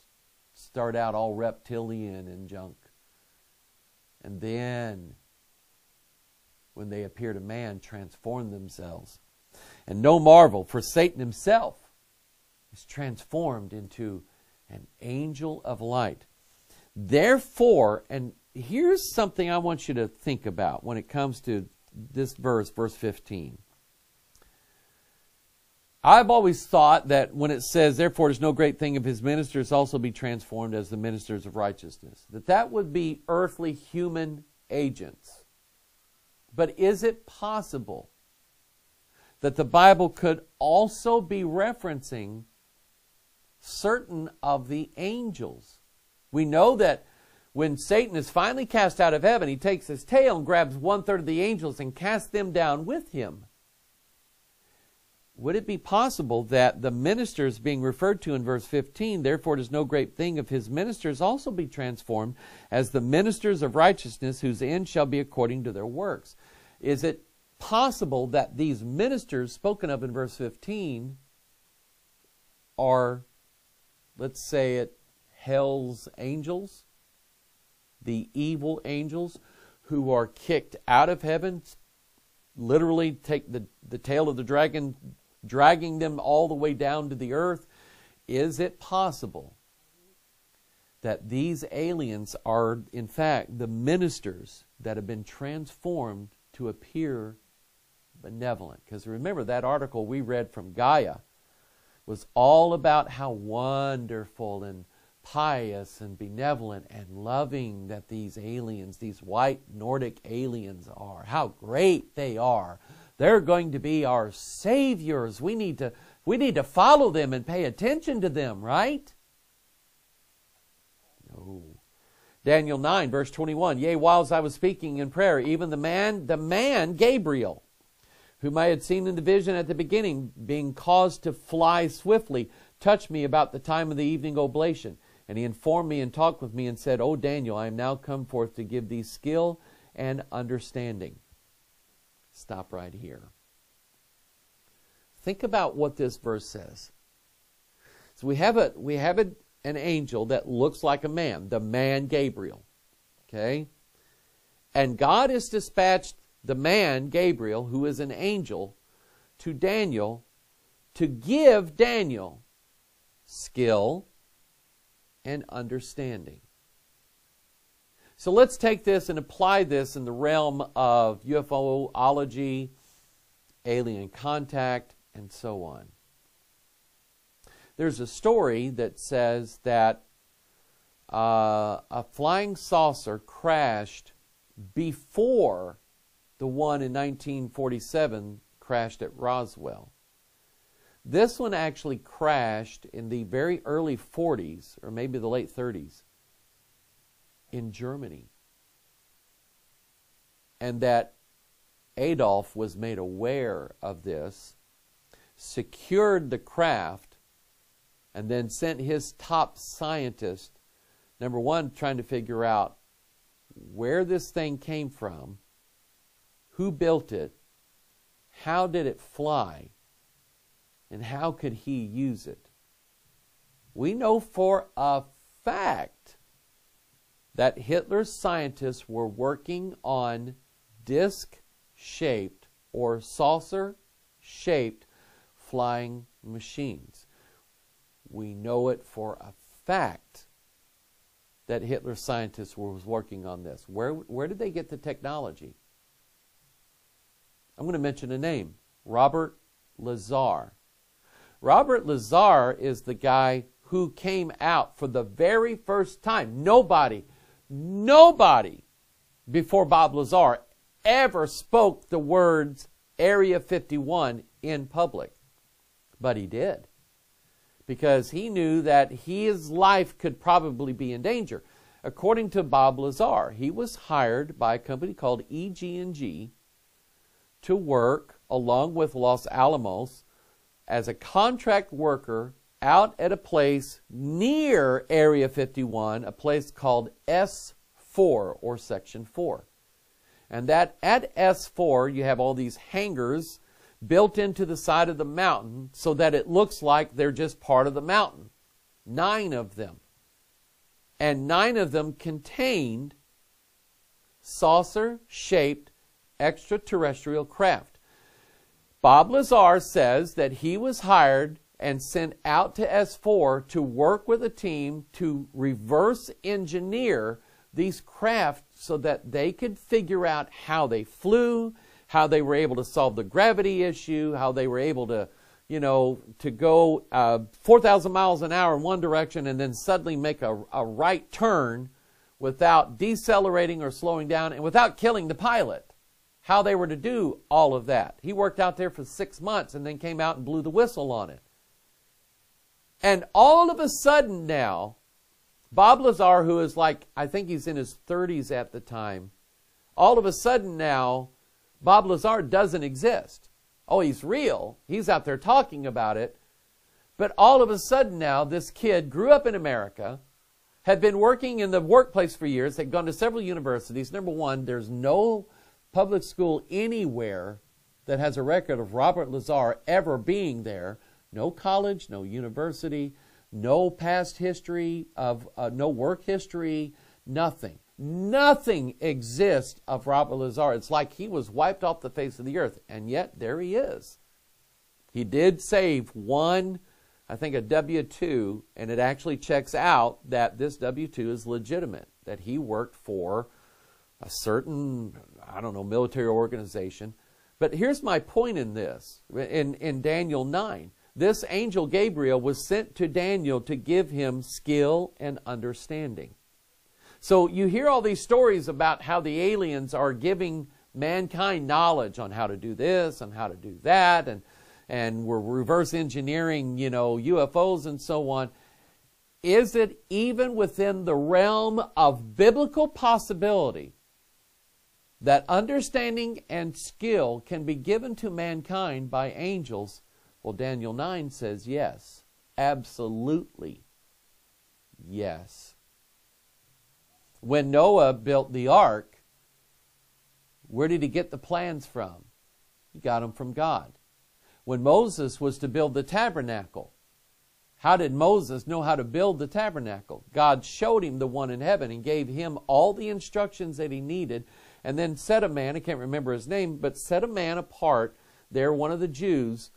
start out all reptilian and junk. And then, when they appear to man, transform themselves. And no marvel, for Satan himself is transformed into an angel of light. Therefore, and here's something I want you to think about when it comes to this verse, verse 15. I've always thought that when it says, therefore, is no great thing if his ministers also be transformed as the ministers of righteousness, that that would be earthly human agents. But is it possible that the Bible could also be referencing certain of the angels. We know that when Satan is finally cast out of heaven, he takes his tail and grabs one third of the angels and casts them down with him. Would it be possible that the ministers being referred to in verse 15, therefore it is no great thing if his ministers also be transformed as the ministers of righteousness, whose end shall be according to their works? Is it possible that these ministers spoken of in verse 15 are let's say it, hell's angels, the evil angels who are kicked out of heaven, literally take the, the tail of the dragon, dragging them all the way down to the earth. Is it possible that these aliens are, in fact, the ministers that have been transformed to appear benevolent? Because remember that article we read from Gaia was all about how wonderful and pious and benevolent and loving that these aliens, these white Nordic aliens are. How great they are. They're going to be our saviors. We need to we need to follow them and pay attention to them, right? No. Daniel 9 verse 21, yea, whilst I was speaking in prayer, even the man, the man Gabriel, whom I had seen in the vision at the beginning, being caused to fly swiftly, touched me about the time of the evening oblation. And he informed me and talked with me and said, O Daniel, I am now come forth to give thee skill and understanding. Stop right here. Think about what this verse says. So we have a we have a, an angel that looks like a man, the man Gabriel. Okay? And God has dispatched the man Gabriel, who is an angel, to Daniel to give Daniel skill and understanding. So let's take this and apply this in the realm of UFOlogy, alien contact, and so on. There's a story that says that uh, a flying saucer crashed before the one in 1947 crashed at Roswell. This one actually crashed in the very early 40s, or maybe the late 30s, in Germany. And that Adolf was made aware of this, secured the craft, and then sent his top scientist, number one, trying to figure out where this thing came from, who built it, how did it fly, and how could he use it? We know for a fact that Hitler's scientists were working on disc shaped or saucer shaped flying machines. We know it for a fact that Hitler's scientists were working on this. Where, where did they get the technology? I'm going to mention a name Robert Lazar. Robert Lazar is the guy who came out for the very first time. Nobody, nobody before Bob Lazar ever spoke the words Area 51 in public. But he did. Because he knew that his life could probably be in danger. According to Bob Lazar, he was hired by a company called EG&G to work along with Los Alamos as a contract worker out at a place near Area 51, a place called S4 or Section 4. And that at S4, you have all these hangars built into the side of the mountain so that it looks like they're just part of the mountain. Nine of them. And nine of them contained saucer shaped extraterrestrial craft. Bob Lazar says that he was hired and sent out to S4 to work with a team to reverse engineer these craft so that they could figure out how they flew, how they were able to solve the gravity issue, how they were able to, you know, to go uh, 4,000 miles an hour in one direction and then suddenly make a, a right turn without decelerating or slowing down and without killing the pilot how they were to do all of that. He worked out there for six months and then came out and blew the whistle on it. And all of a sudden now, Bob Lazar, who is like, I think he's in his 30s at the time, all of a sudden now, Bob Lazar doesn't exist. Oh, he's real. He's out there talking about it. But all of a sudden now, this kid grew up in America, had been working in the workplace for years, had gone to several universities. Number one, there's no public school anywhere that has a record of Robert Lazar ever being there. No college, no university, no past history of uh, no work history, nothing. Nothing exists of Robert Lazar. It's like he was wiped off the face of the earth, and yet there he is. He did save one, I think, a W 2, and it actually checks out that this W 2 is legitimate, that he worked for a certain I don't know, military organization. But here's my point in this, in, in Daniel 9. this angel Gabriel was sent to Daniel to give him skill and understanding. So you hear all these stories about how the aliens are giving mankind knowledge on how to do this and how to do that and and we're reverse engineering, you know, UFOs and so on. Is it even within the realm of biblical possibility that understanding and skill can be given to mankind by angels? Well, Daniel 9 says yes. Absolutely. Yes. When Noah built the ark, where did he get the plans from? He got them from God. When Moses was to build the tabernacle, how did Moses know how to build the tabernacle? God showed him the one in heaven and gave him all the instructions that he needed, and then set a man, I can't remember his name, but set a man apart there, one of the Jews,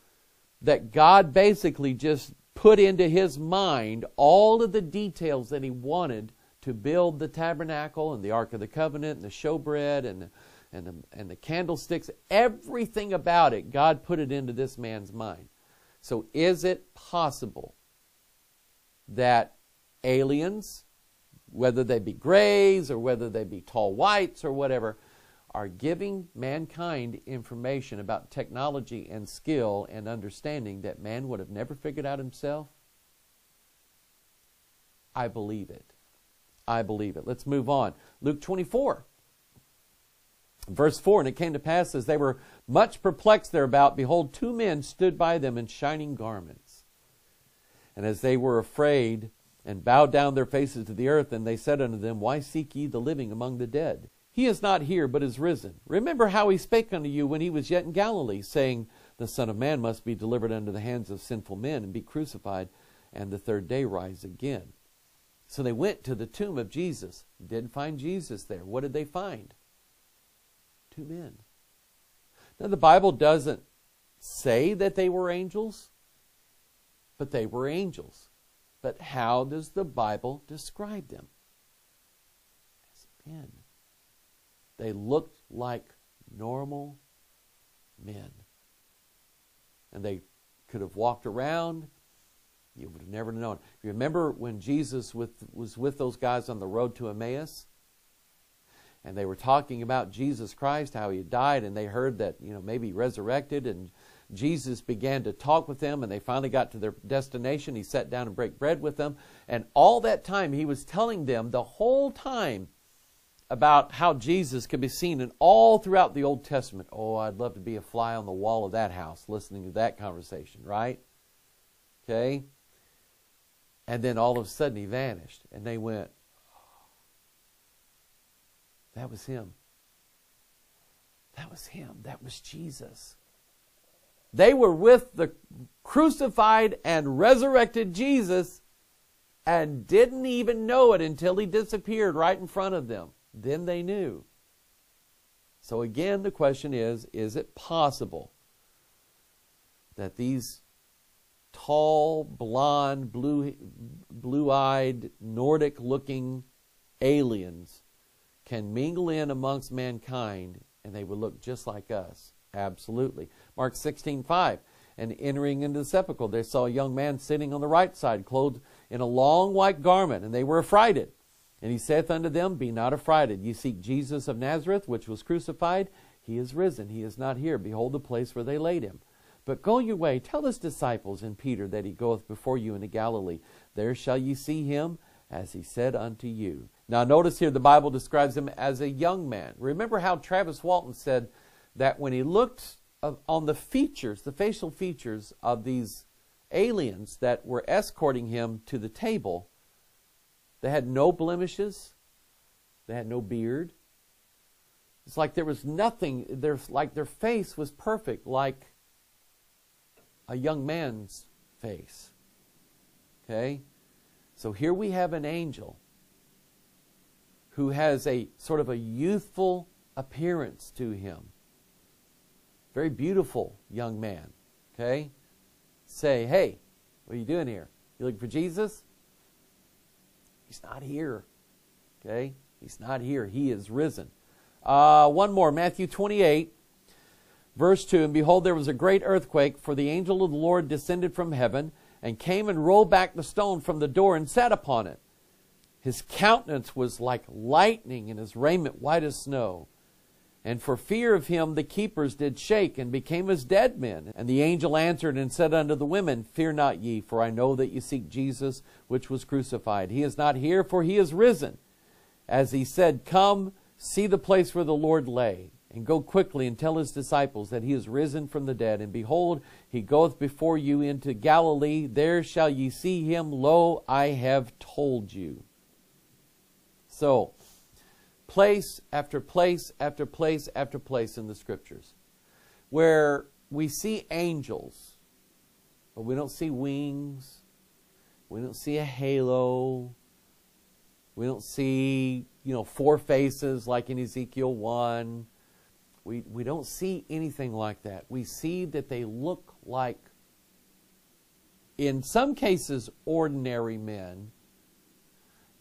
that God basically just put into his mind all of the details that he wanted to build the tabernacle and the Ark of the Covenant and the showbread and the, and the, and the candlesticks, everything about it, God put it into this man's mind. So is it possible that aliens, whether they be grays or whether they be tall whites or whatever, are giving mankind information about technology and skill and understanding that man would have never figured out himself? I believe it. I believe it. Let's move on. Luke 24. Verse 4 And it came to pass as they were much perplexed thereabout, behold, two men stood by them in shining garments. And as they were afraid, and bowed down their faces to the earth, and they said unto them, Why seek ye the living among the dead? He is not here, but is risen. Remember how he spake unto you when he was yet in Galilee, saying, The Son of Man must be delivered unto the hands of sinful men, and be crucified, and the third day rise again. So they went to the tomb of Jesus. Didn't find Jesus there. What did they find? Two men. Now, the Bible doesn't say that they were angels, but they were angels. But how does the Bible describe them? As men. They looked like normal men. And they could have walked around you would have never known. You remember when Jesus with, was with those guys on the road to Emmaus? And they were talking about Jesus Christ, how he died, and they heard that, you know, maybe resurrected, and Jesus began to talk with them, and they finally got to their destination. He sat down and break bread with them. And all that time, he was telling them the whole time about how Jesus could be seen in all throughout the Old Testament. Oh, I'd love to be a fly on the wall of that house listening to that conversation, right? Okay? And then all of a sudden he vanished. And they went, oh, That was him. That was him. That was Jesus. They were with the crucified and resurrected Jesus and didn't even know it until he disappeared right in front of them. Then they knew. So again, the question is is it possible that these tall, blonde, blue, blue-eyed, Nordic-looking aliens can mingle in amongst mankind and they would look just like us. Absolutely. Mark 16:5. And entering into the sepulchre, they saw a young man sitting on the right side, clothed in a long white garment, and they were affrighted. And he saith unto them, Be not affrighted. Ye seek Jesus of Nazareth, which was crucified. He is risen. He is not here. Behold the place where they laid him. But go your way, tell his disciples and Peter that he goeth before you into Galilee. There shall ye see him, as he said unto you. Now, notice here the Bible describes him as a young man. Remember how Travis Walton said that when he looked on the features, the facial features of these aliens that were escorting him to the table, they had no blemishes, they had no beard. It's like there was nothing, there's like their face was perfect, like a young man's face. Okay? So here we have an angel who has a sort of a youthful appearance to him. Very beautiful young man. Okay? Say, hey, what are you doing here? You looking for Jesus? He's not here. Okay? He's not here. He is risen. Uh, one more, Matthew 28. Verse 2 And behold, there was a great earthquake, for the angel of the Lord descended from heaven and came and rolled back the stone from the door and sat upon it. His countenance was like lightning, and his raiment white as snow. And for fear of him, the keepers did shake and became as dead men. And the angel answered and said unto the women, Fear not ye, for I know that ye seek Jesus, which was crucified. He is not here, for he is risen. As he said, Come, see the place where the Lord lay, and go quickly and tell his disciples that he is risen from the dead. And behold, he goeth before you into Galilee. There shall ye see him. Lo, I have told you. So, place after place after place after place in the scriptures where we see angels, but we don't see wings, we don't see a halo, we don't see, you know, four faces like in Ezekiel 1. We, we don't see anything like that. We see that they look like, in some cases, ordinary men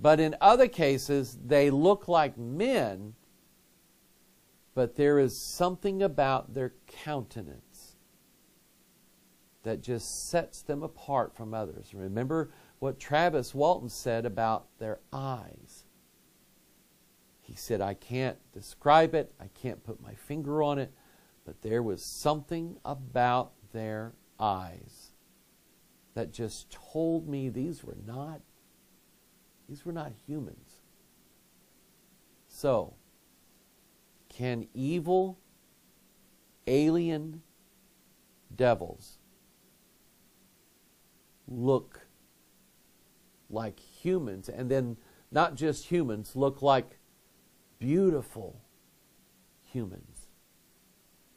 but in other cases, they look like men, but there is something about their countenance that just sets them apart from others. Remember what Travis Walton said about their eyes. He said, I can't describe it, I can't put my finger on it, but there was something about their eyes that just told me these were not these were not humans. So, can evil, alien devils look like humans? And then not just humans, look like beautiful humans,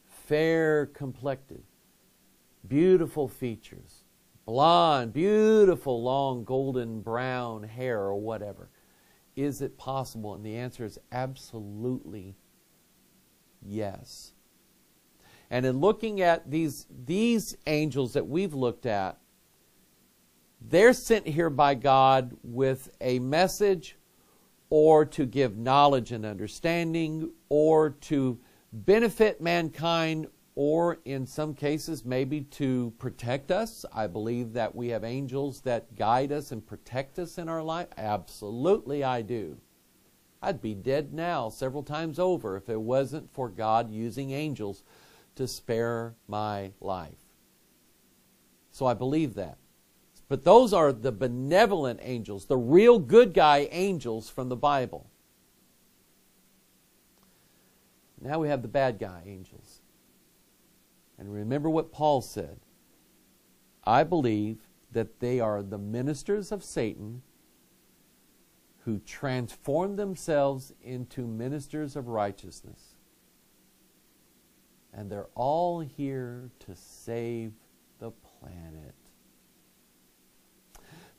fair complected, beautiful features, blonde, beautiful, long, golden brown hair or whatever. Is it possible? And the answer is absolutely yes. And in looking at these, these angels that we've looked at, they're sent here by God with a message or to give knowledge and understanding or to benefit mankind or in some cases, maybe to protect us. I believe that we have angels that guide us and protect us in our life. Absolutely, I do. I'd be dead now several times over if it wasn't for God using angels to spare my life. So I believe that. But those are the benevolent angels, the real good guy angels from the Bible. Now we have the bad guy angels. And remember what Paul said. I believe that they are the ministers of Satan who transform themselves into ministers of righteousness. And they're all here to save the planet.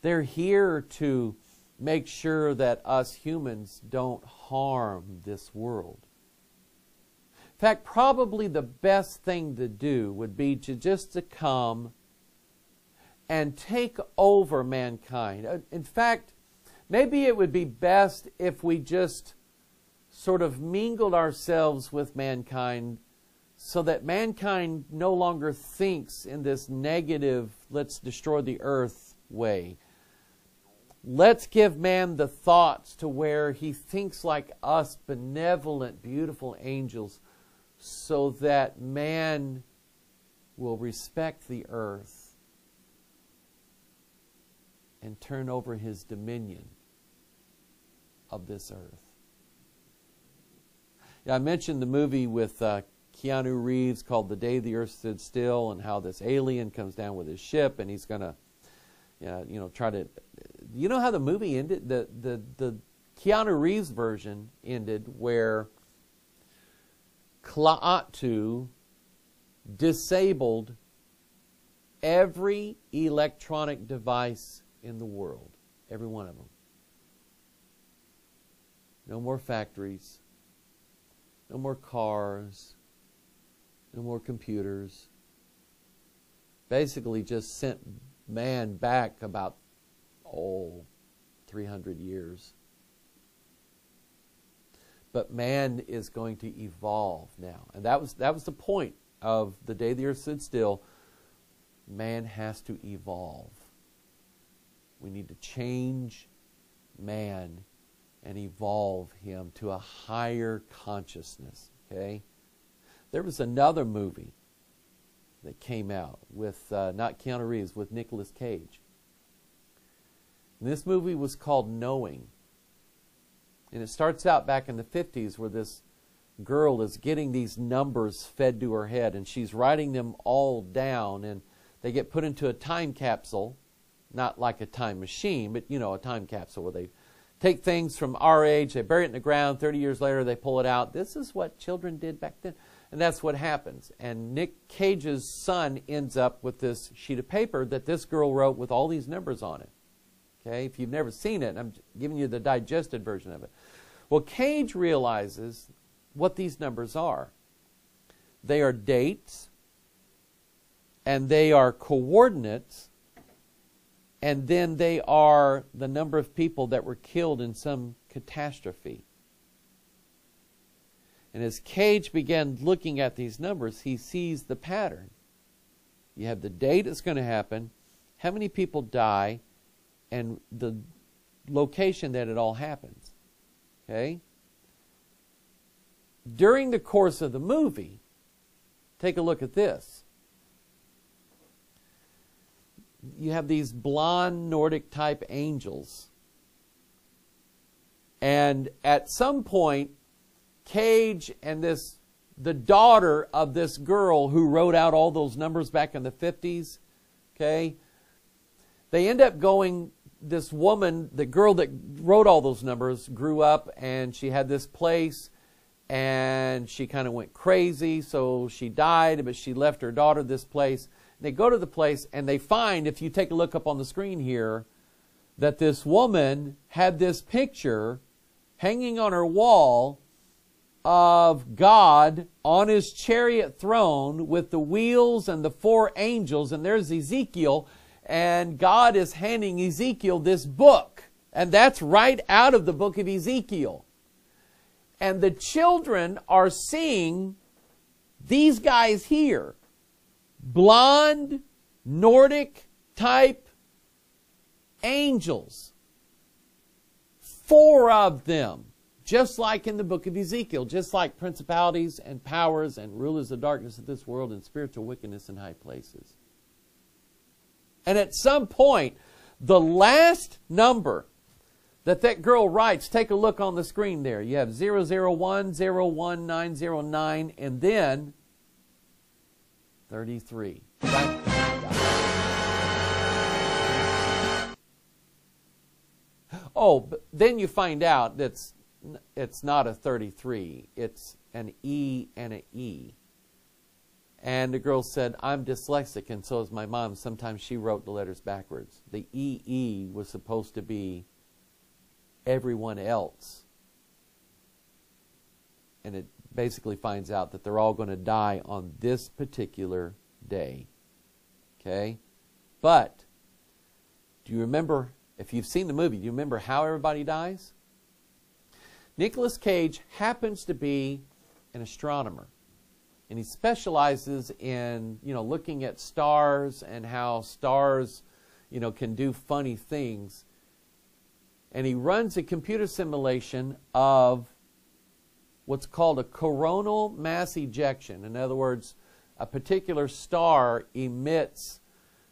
They're here to make sure that us humans don't harm this world. In fact, probably the best thing to do would be to just to come and take over mankind. Uh, in fact, maybe it would be best if we just sort of mingled ourselves with mankind so that mankind no longer thinks in this negative, let's destroy the earth way. Let's give man the thoughts to where he thinks like us, benevolent, beautiful angels so that man will respect the earth and turn over his dominion of this earth. Yeah, I mentioned the movie with uh, Keanu Reeves called The Day the Earth Stood Still and how this alien comes down with his ship and he's going to you know, you know, try to. You know how the movie ended? The, the, the Keanu Reeves version ended where Klaatu disabled every electronic device in the world, every one of them. No more factories, no more cars, no more computers. Basically, just sent man back about, oh, 300 years. But man is going to evolve now. And that was, that was the point of the day the earth stood still, man has to evolve. We need to change man and evolve him to a higher consciousness. Okay? There was another movie that came out with uh, not Keanu Reeves, with Nicolas Cage. And this movie was called Knowing. And it starts out back in the 50s where this girl is getting these numbers fed to her head and she's writing them all down and they get put into a time capsule, not like a time machine, but you know, a time capsule where they take things from our age, they bury it in the ground, 30 years later they pull it out. This is what children did back then. And that's what happens. And Nick Cage's son ends up with this sheet of paper that this girl wrote with all these numbers on it. Okay, if you've never seen it, I'm giving you the digested version of it. Well, Cage realizes what these numbers are. They are dates, and they are coordinates, and then they are the number of people that were killed in some catastrophe. And as Cage began looking at these numbers, he sees the pattern. You have the date it's going to happen, how many people die, and the location that it all happens. Okay? During the course of the movie, take a look at this. You have these blonde Nordic type angels. And at some point, Cage and this the daughter of this girl who wrote out all those numbers back in the 50s, okay? They end up going this woman, the girl that wrote all those numbers, grew up and she had this place and she kind of went crazy, so she died, but she left her daughter this place. They go to the place and they find, if you take a look up on the screen here, that this woman had this picture hanging on her wall of God on his chariot throne with the wheels and the four angels, and there's Ezekiel and God is handing Ezekiel this book. And that's right out of the book of Ezekiel. And the children are seeing these guys here blonde, Nordic type angels. Four of them, just like in the book of Ezekiel, just like principalities and powers and rulers of darkness of this world and spiritual wickedness in high places. And at some point, the last number that that girl writes, take a look on the screen there. You have 001, 01909, and then 33. Oh, but then you find out that's it's not a 33. It's an E and an E. And the girl said, I'm dyslexic, and so is my mom. Sometimes she wrote the letters backwards. The EE was supposed to be everyone else. And it basically finds out that they're all going to die on this particular day. Okay? But, do you remember, if you've seen the movie, do you remember how everybody dies? Nicolas Cage happens to be an astronomer and he specializes in you know looking at stars and how stars you know can do funny things. And he runs a computer simulation of what's called a coronal mass ejection. In other words a particular star emits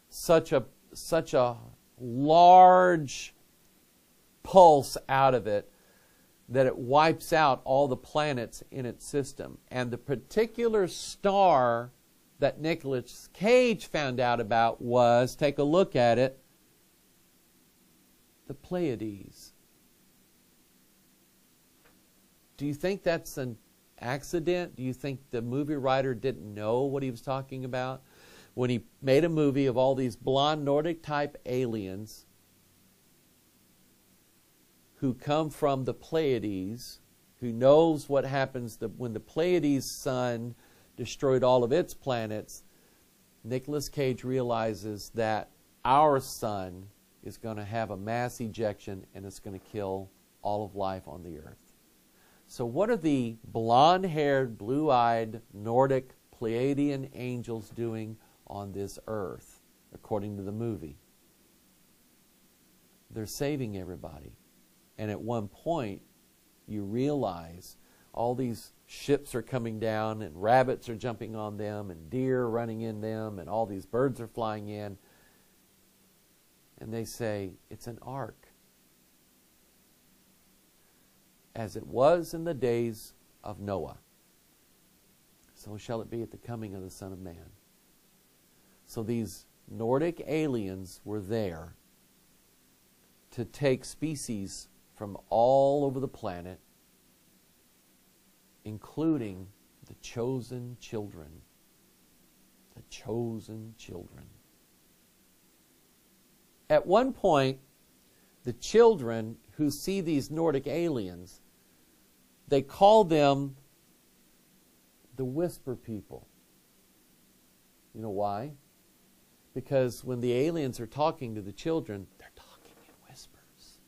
such a such a large pulse out of it that it wipes out all the planets in its system. And the particular star that Nicolas Cage found out about was, take a look at it, the Pleiades. Do you think that's an accident? Do you think the movie writer didn't know what he was talking about? When he made a movie of all these blonde Nordic type aliens who come from the Pleiades, who knows what happens when the Pleiades sun destroyed all of its planets, Nicolas Cage realizes that our sun is going to have a mass ejection and it's going to kill all of life on the earth. So, what are the blonde haired, blue eyed Nordic Pleiadian angels doing on this earth, according to the movie? They're saving everybody. And at one point, you realize all these ships are coming down and rabbits are jumping on them and deer running in them and all these birds are flying in. And they say, It's an ark. As it was in the days of Noah, so shall it be at the coming of the Son of Man. So these Nordic aliens were there to take species from all over the planet, including the chosen children. The chosen children. At one point, the children who see these Nordic aliens, they call them the whisper people. You know why? Because when the aliens are talking to the children, they're talking in whispers.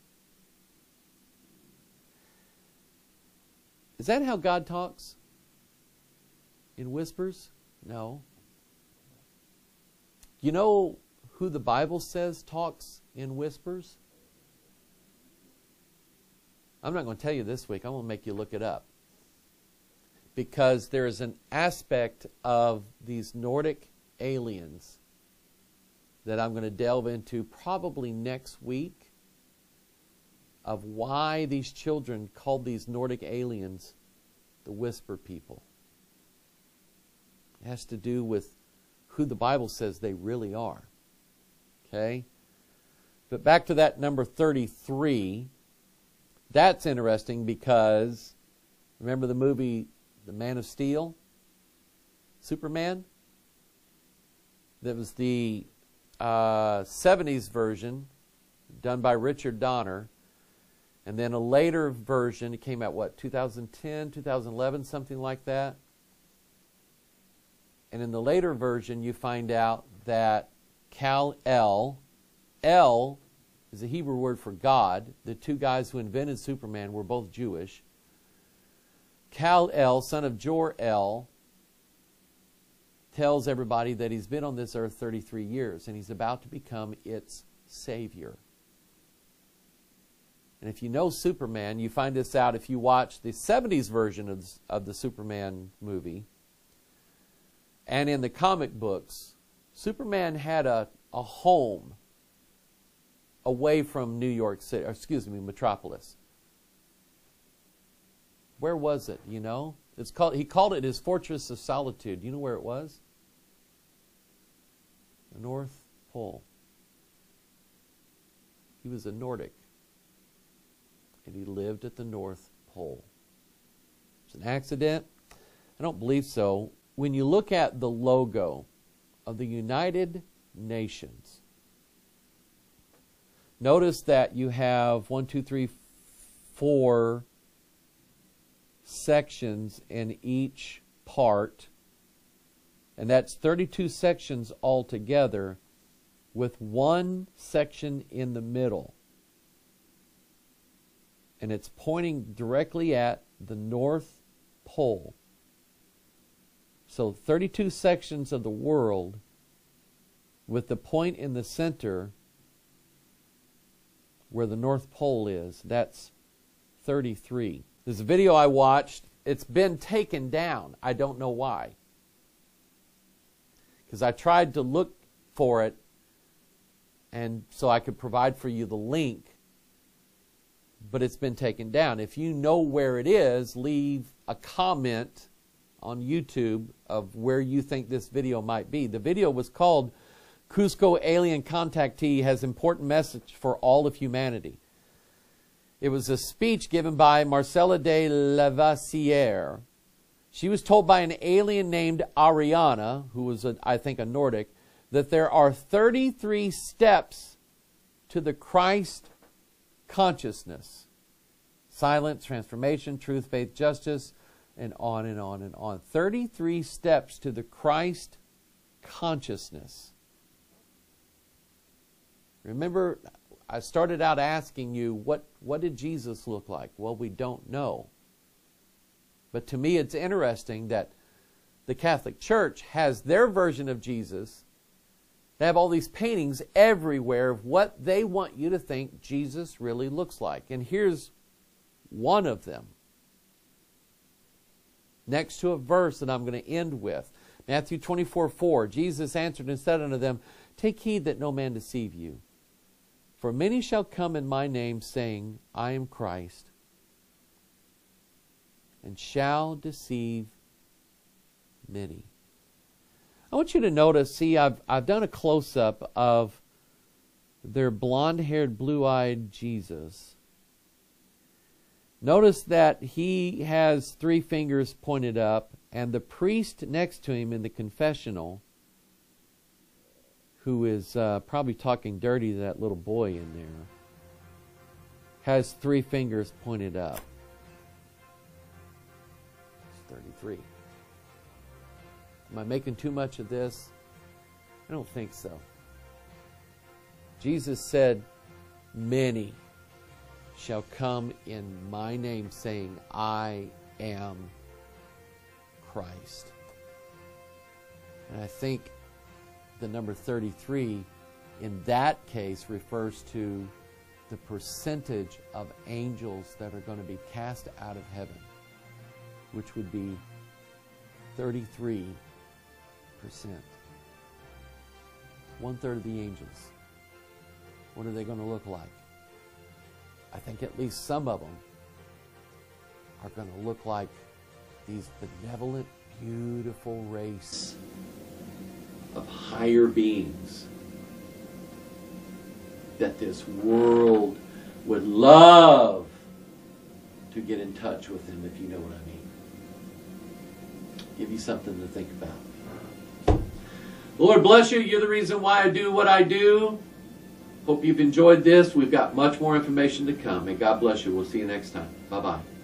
Is that how God talks? In whispers? No. You know who the Bible says talks in whispers? I'm not going to tell you this week. I'm going to make you look it up. Because there is an aspect of these Nordic aliens that I'm going to delve into probably next week of why these children called these Nordic aliens the whisper people. It has to do with who the Bible says they really are. Okay? But back to that number 33. That's interesting because remember the movie The Man of Steel? Superman? That was the uh, 70s version done by Richard Donner. And then a later version, it came out, what, 2010, 2011, something like that? And in the later version, you find out that Kal El, El is a Hebrew word for God. The two guys who invented Superman were both Jewish. Kal El, son of Jor El, tells everybody that he's been on this earth 33 years and he's about to become its savior. And if you know Superman, you find this out if you watch the 70s version of, of the Superman movie. And in the comic books, Superman had a, a home away from New York City, excuse me, Metropolis. Where was it, you know? It's called he called it his fortress of solitude. You know where it was? The North Pole. He was a Nordic. And he lived at the North Pole. It's an accident? I don't believe so. When you look at the logo of the United Nations. Notice that you have one, two, three, four sections in each part, and that's 32 sections altogether, with one section in the middle. And it's pointing directly at the North Pole. So 32 sections of the world with the point in the center where the North Pole is. That's 33. There's a video I watched. It's been taken down. I don't know why. Because I tried to look for it and so I could provide for you the link, but it's been taken down. If you know where it is, leave a comment on YouTube of where you think this video might be. The video was called Cusco Alien Contactee Has Important Message for All of Humanity. It was a speech given by Marcella de Lavassiere. She was told by an alien named Ariana, who was, a, I think, a Nordic, that there are 33 steps to the Christ consciousness silence, transformation, truth, faith, justice, and on and on and on. 33 steps to the Christ consciousness. Remember, I started out asking you, what, what did Jesus look like? Well, we don't know. But to me, it's interesting that the Catholic Church has their version of Jesus. They have all these paintings everywhere of what they want you to think Jesus really looks like. And here's one of them. Next to a verse that I'm going to end with Matthew 24 4. Jesus answered and said unto them, Take heed that no man deceive you. For many shall come in my name, saying, I am Christ, and shall deceive many. I want you to notice, see, I've, I've done a close up of their blonde haired, blue eyed Jesus. Notice that he has three fingers pointed up, and the priest next to him in the confessional, who is uh, probably talking dirty to that little boy in there, has three fingers pointed up. It's 33. Am I making too much of this? I don't think so. Jesus said, Many shall come in my name, saying, I am Christ. And I think the number 33 in that case refers to the percentage of angels that are going to be cast out of heaven, which would be 33 percent. One third of the angels. What are they going to look like? I think at least some of them are going to look like these benevolent, beautiful race of higher beings that this world would love to get in touch with them, if you know what I mean. Give you something to think about. Lord bless you. You're the reason why I do what I do. Hope you've enjoyed this. We've got much more information to come. May God bless you. We'll see you next time. Bye bye.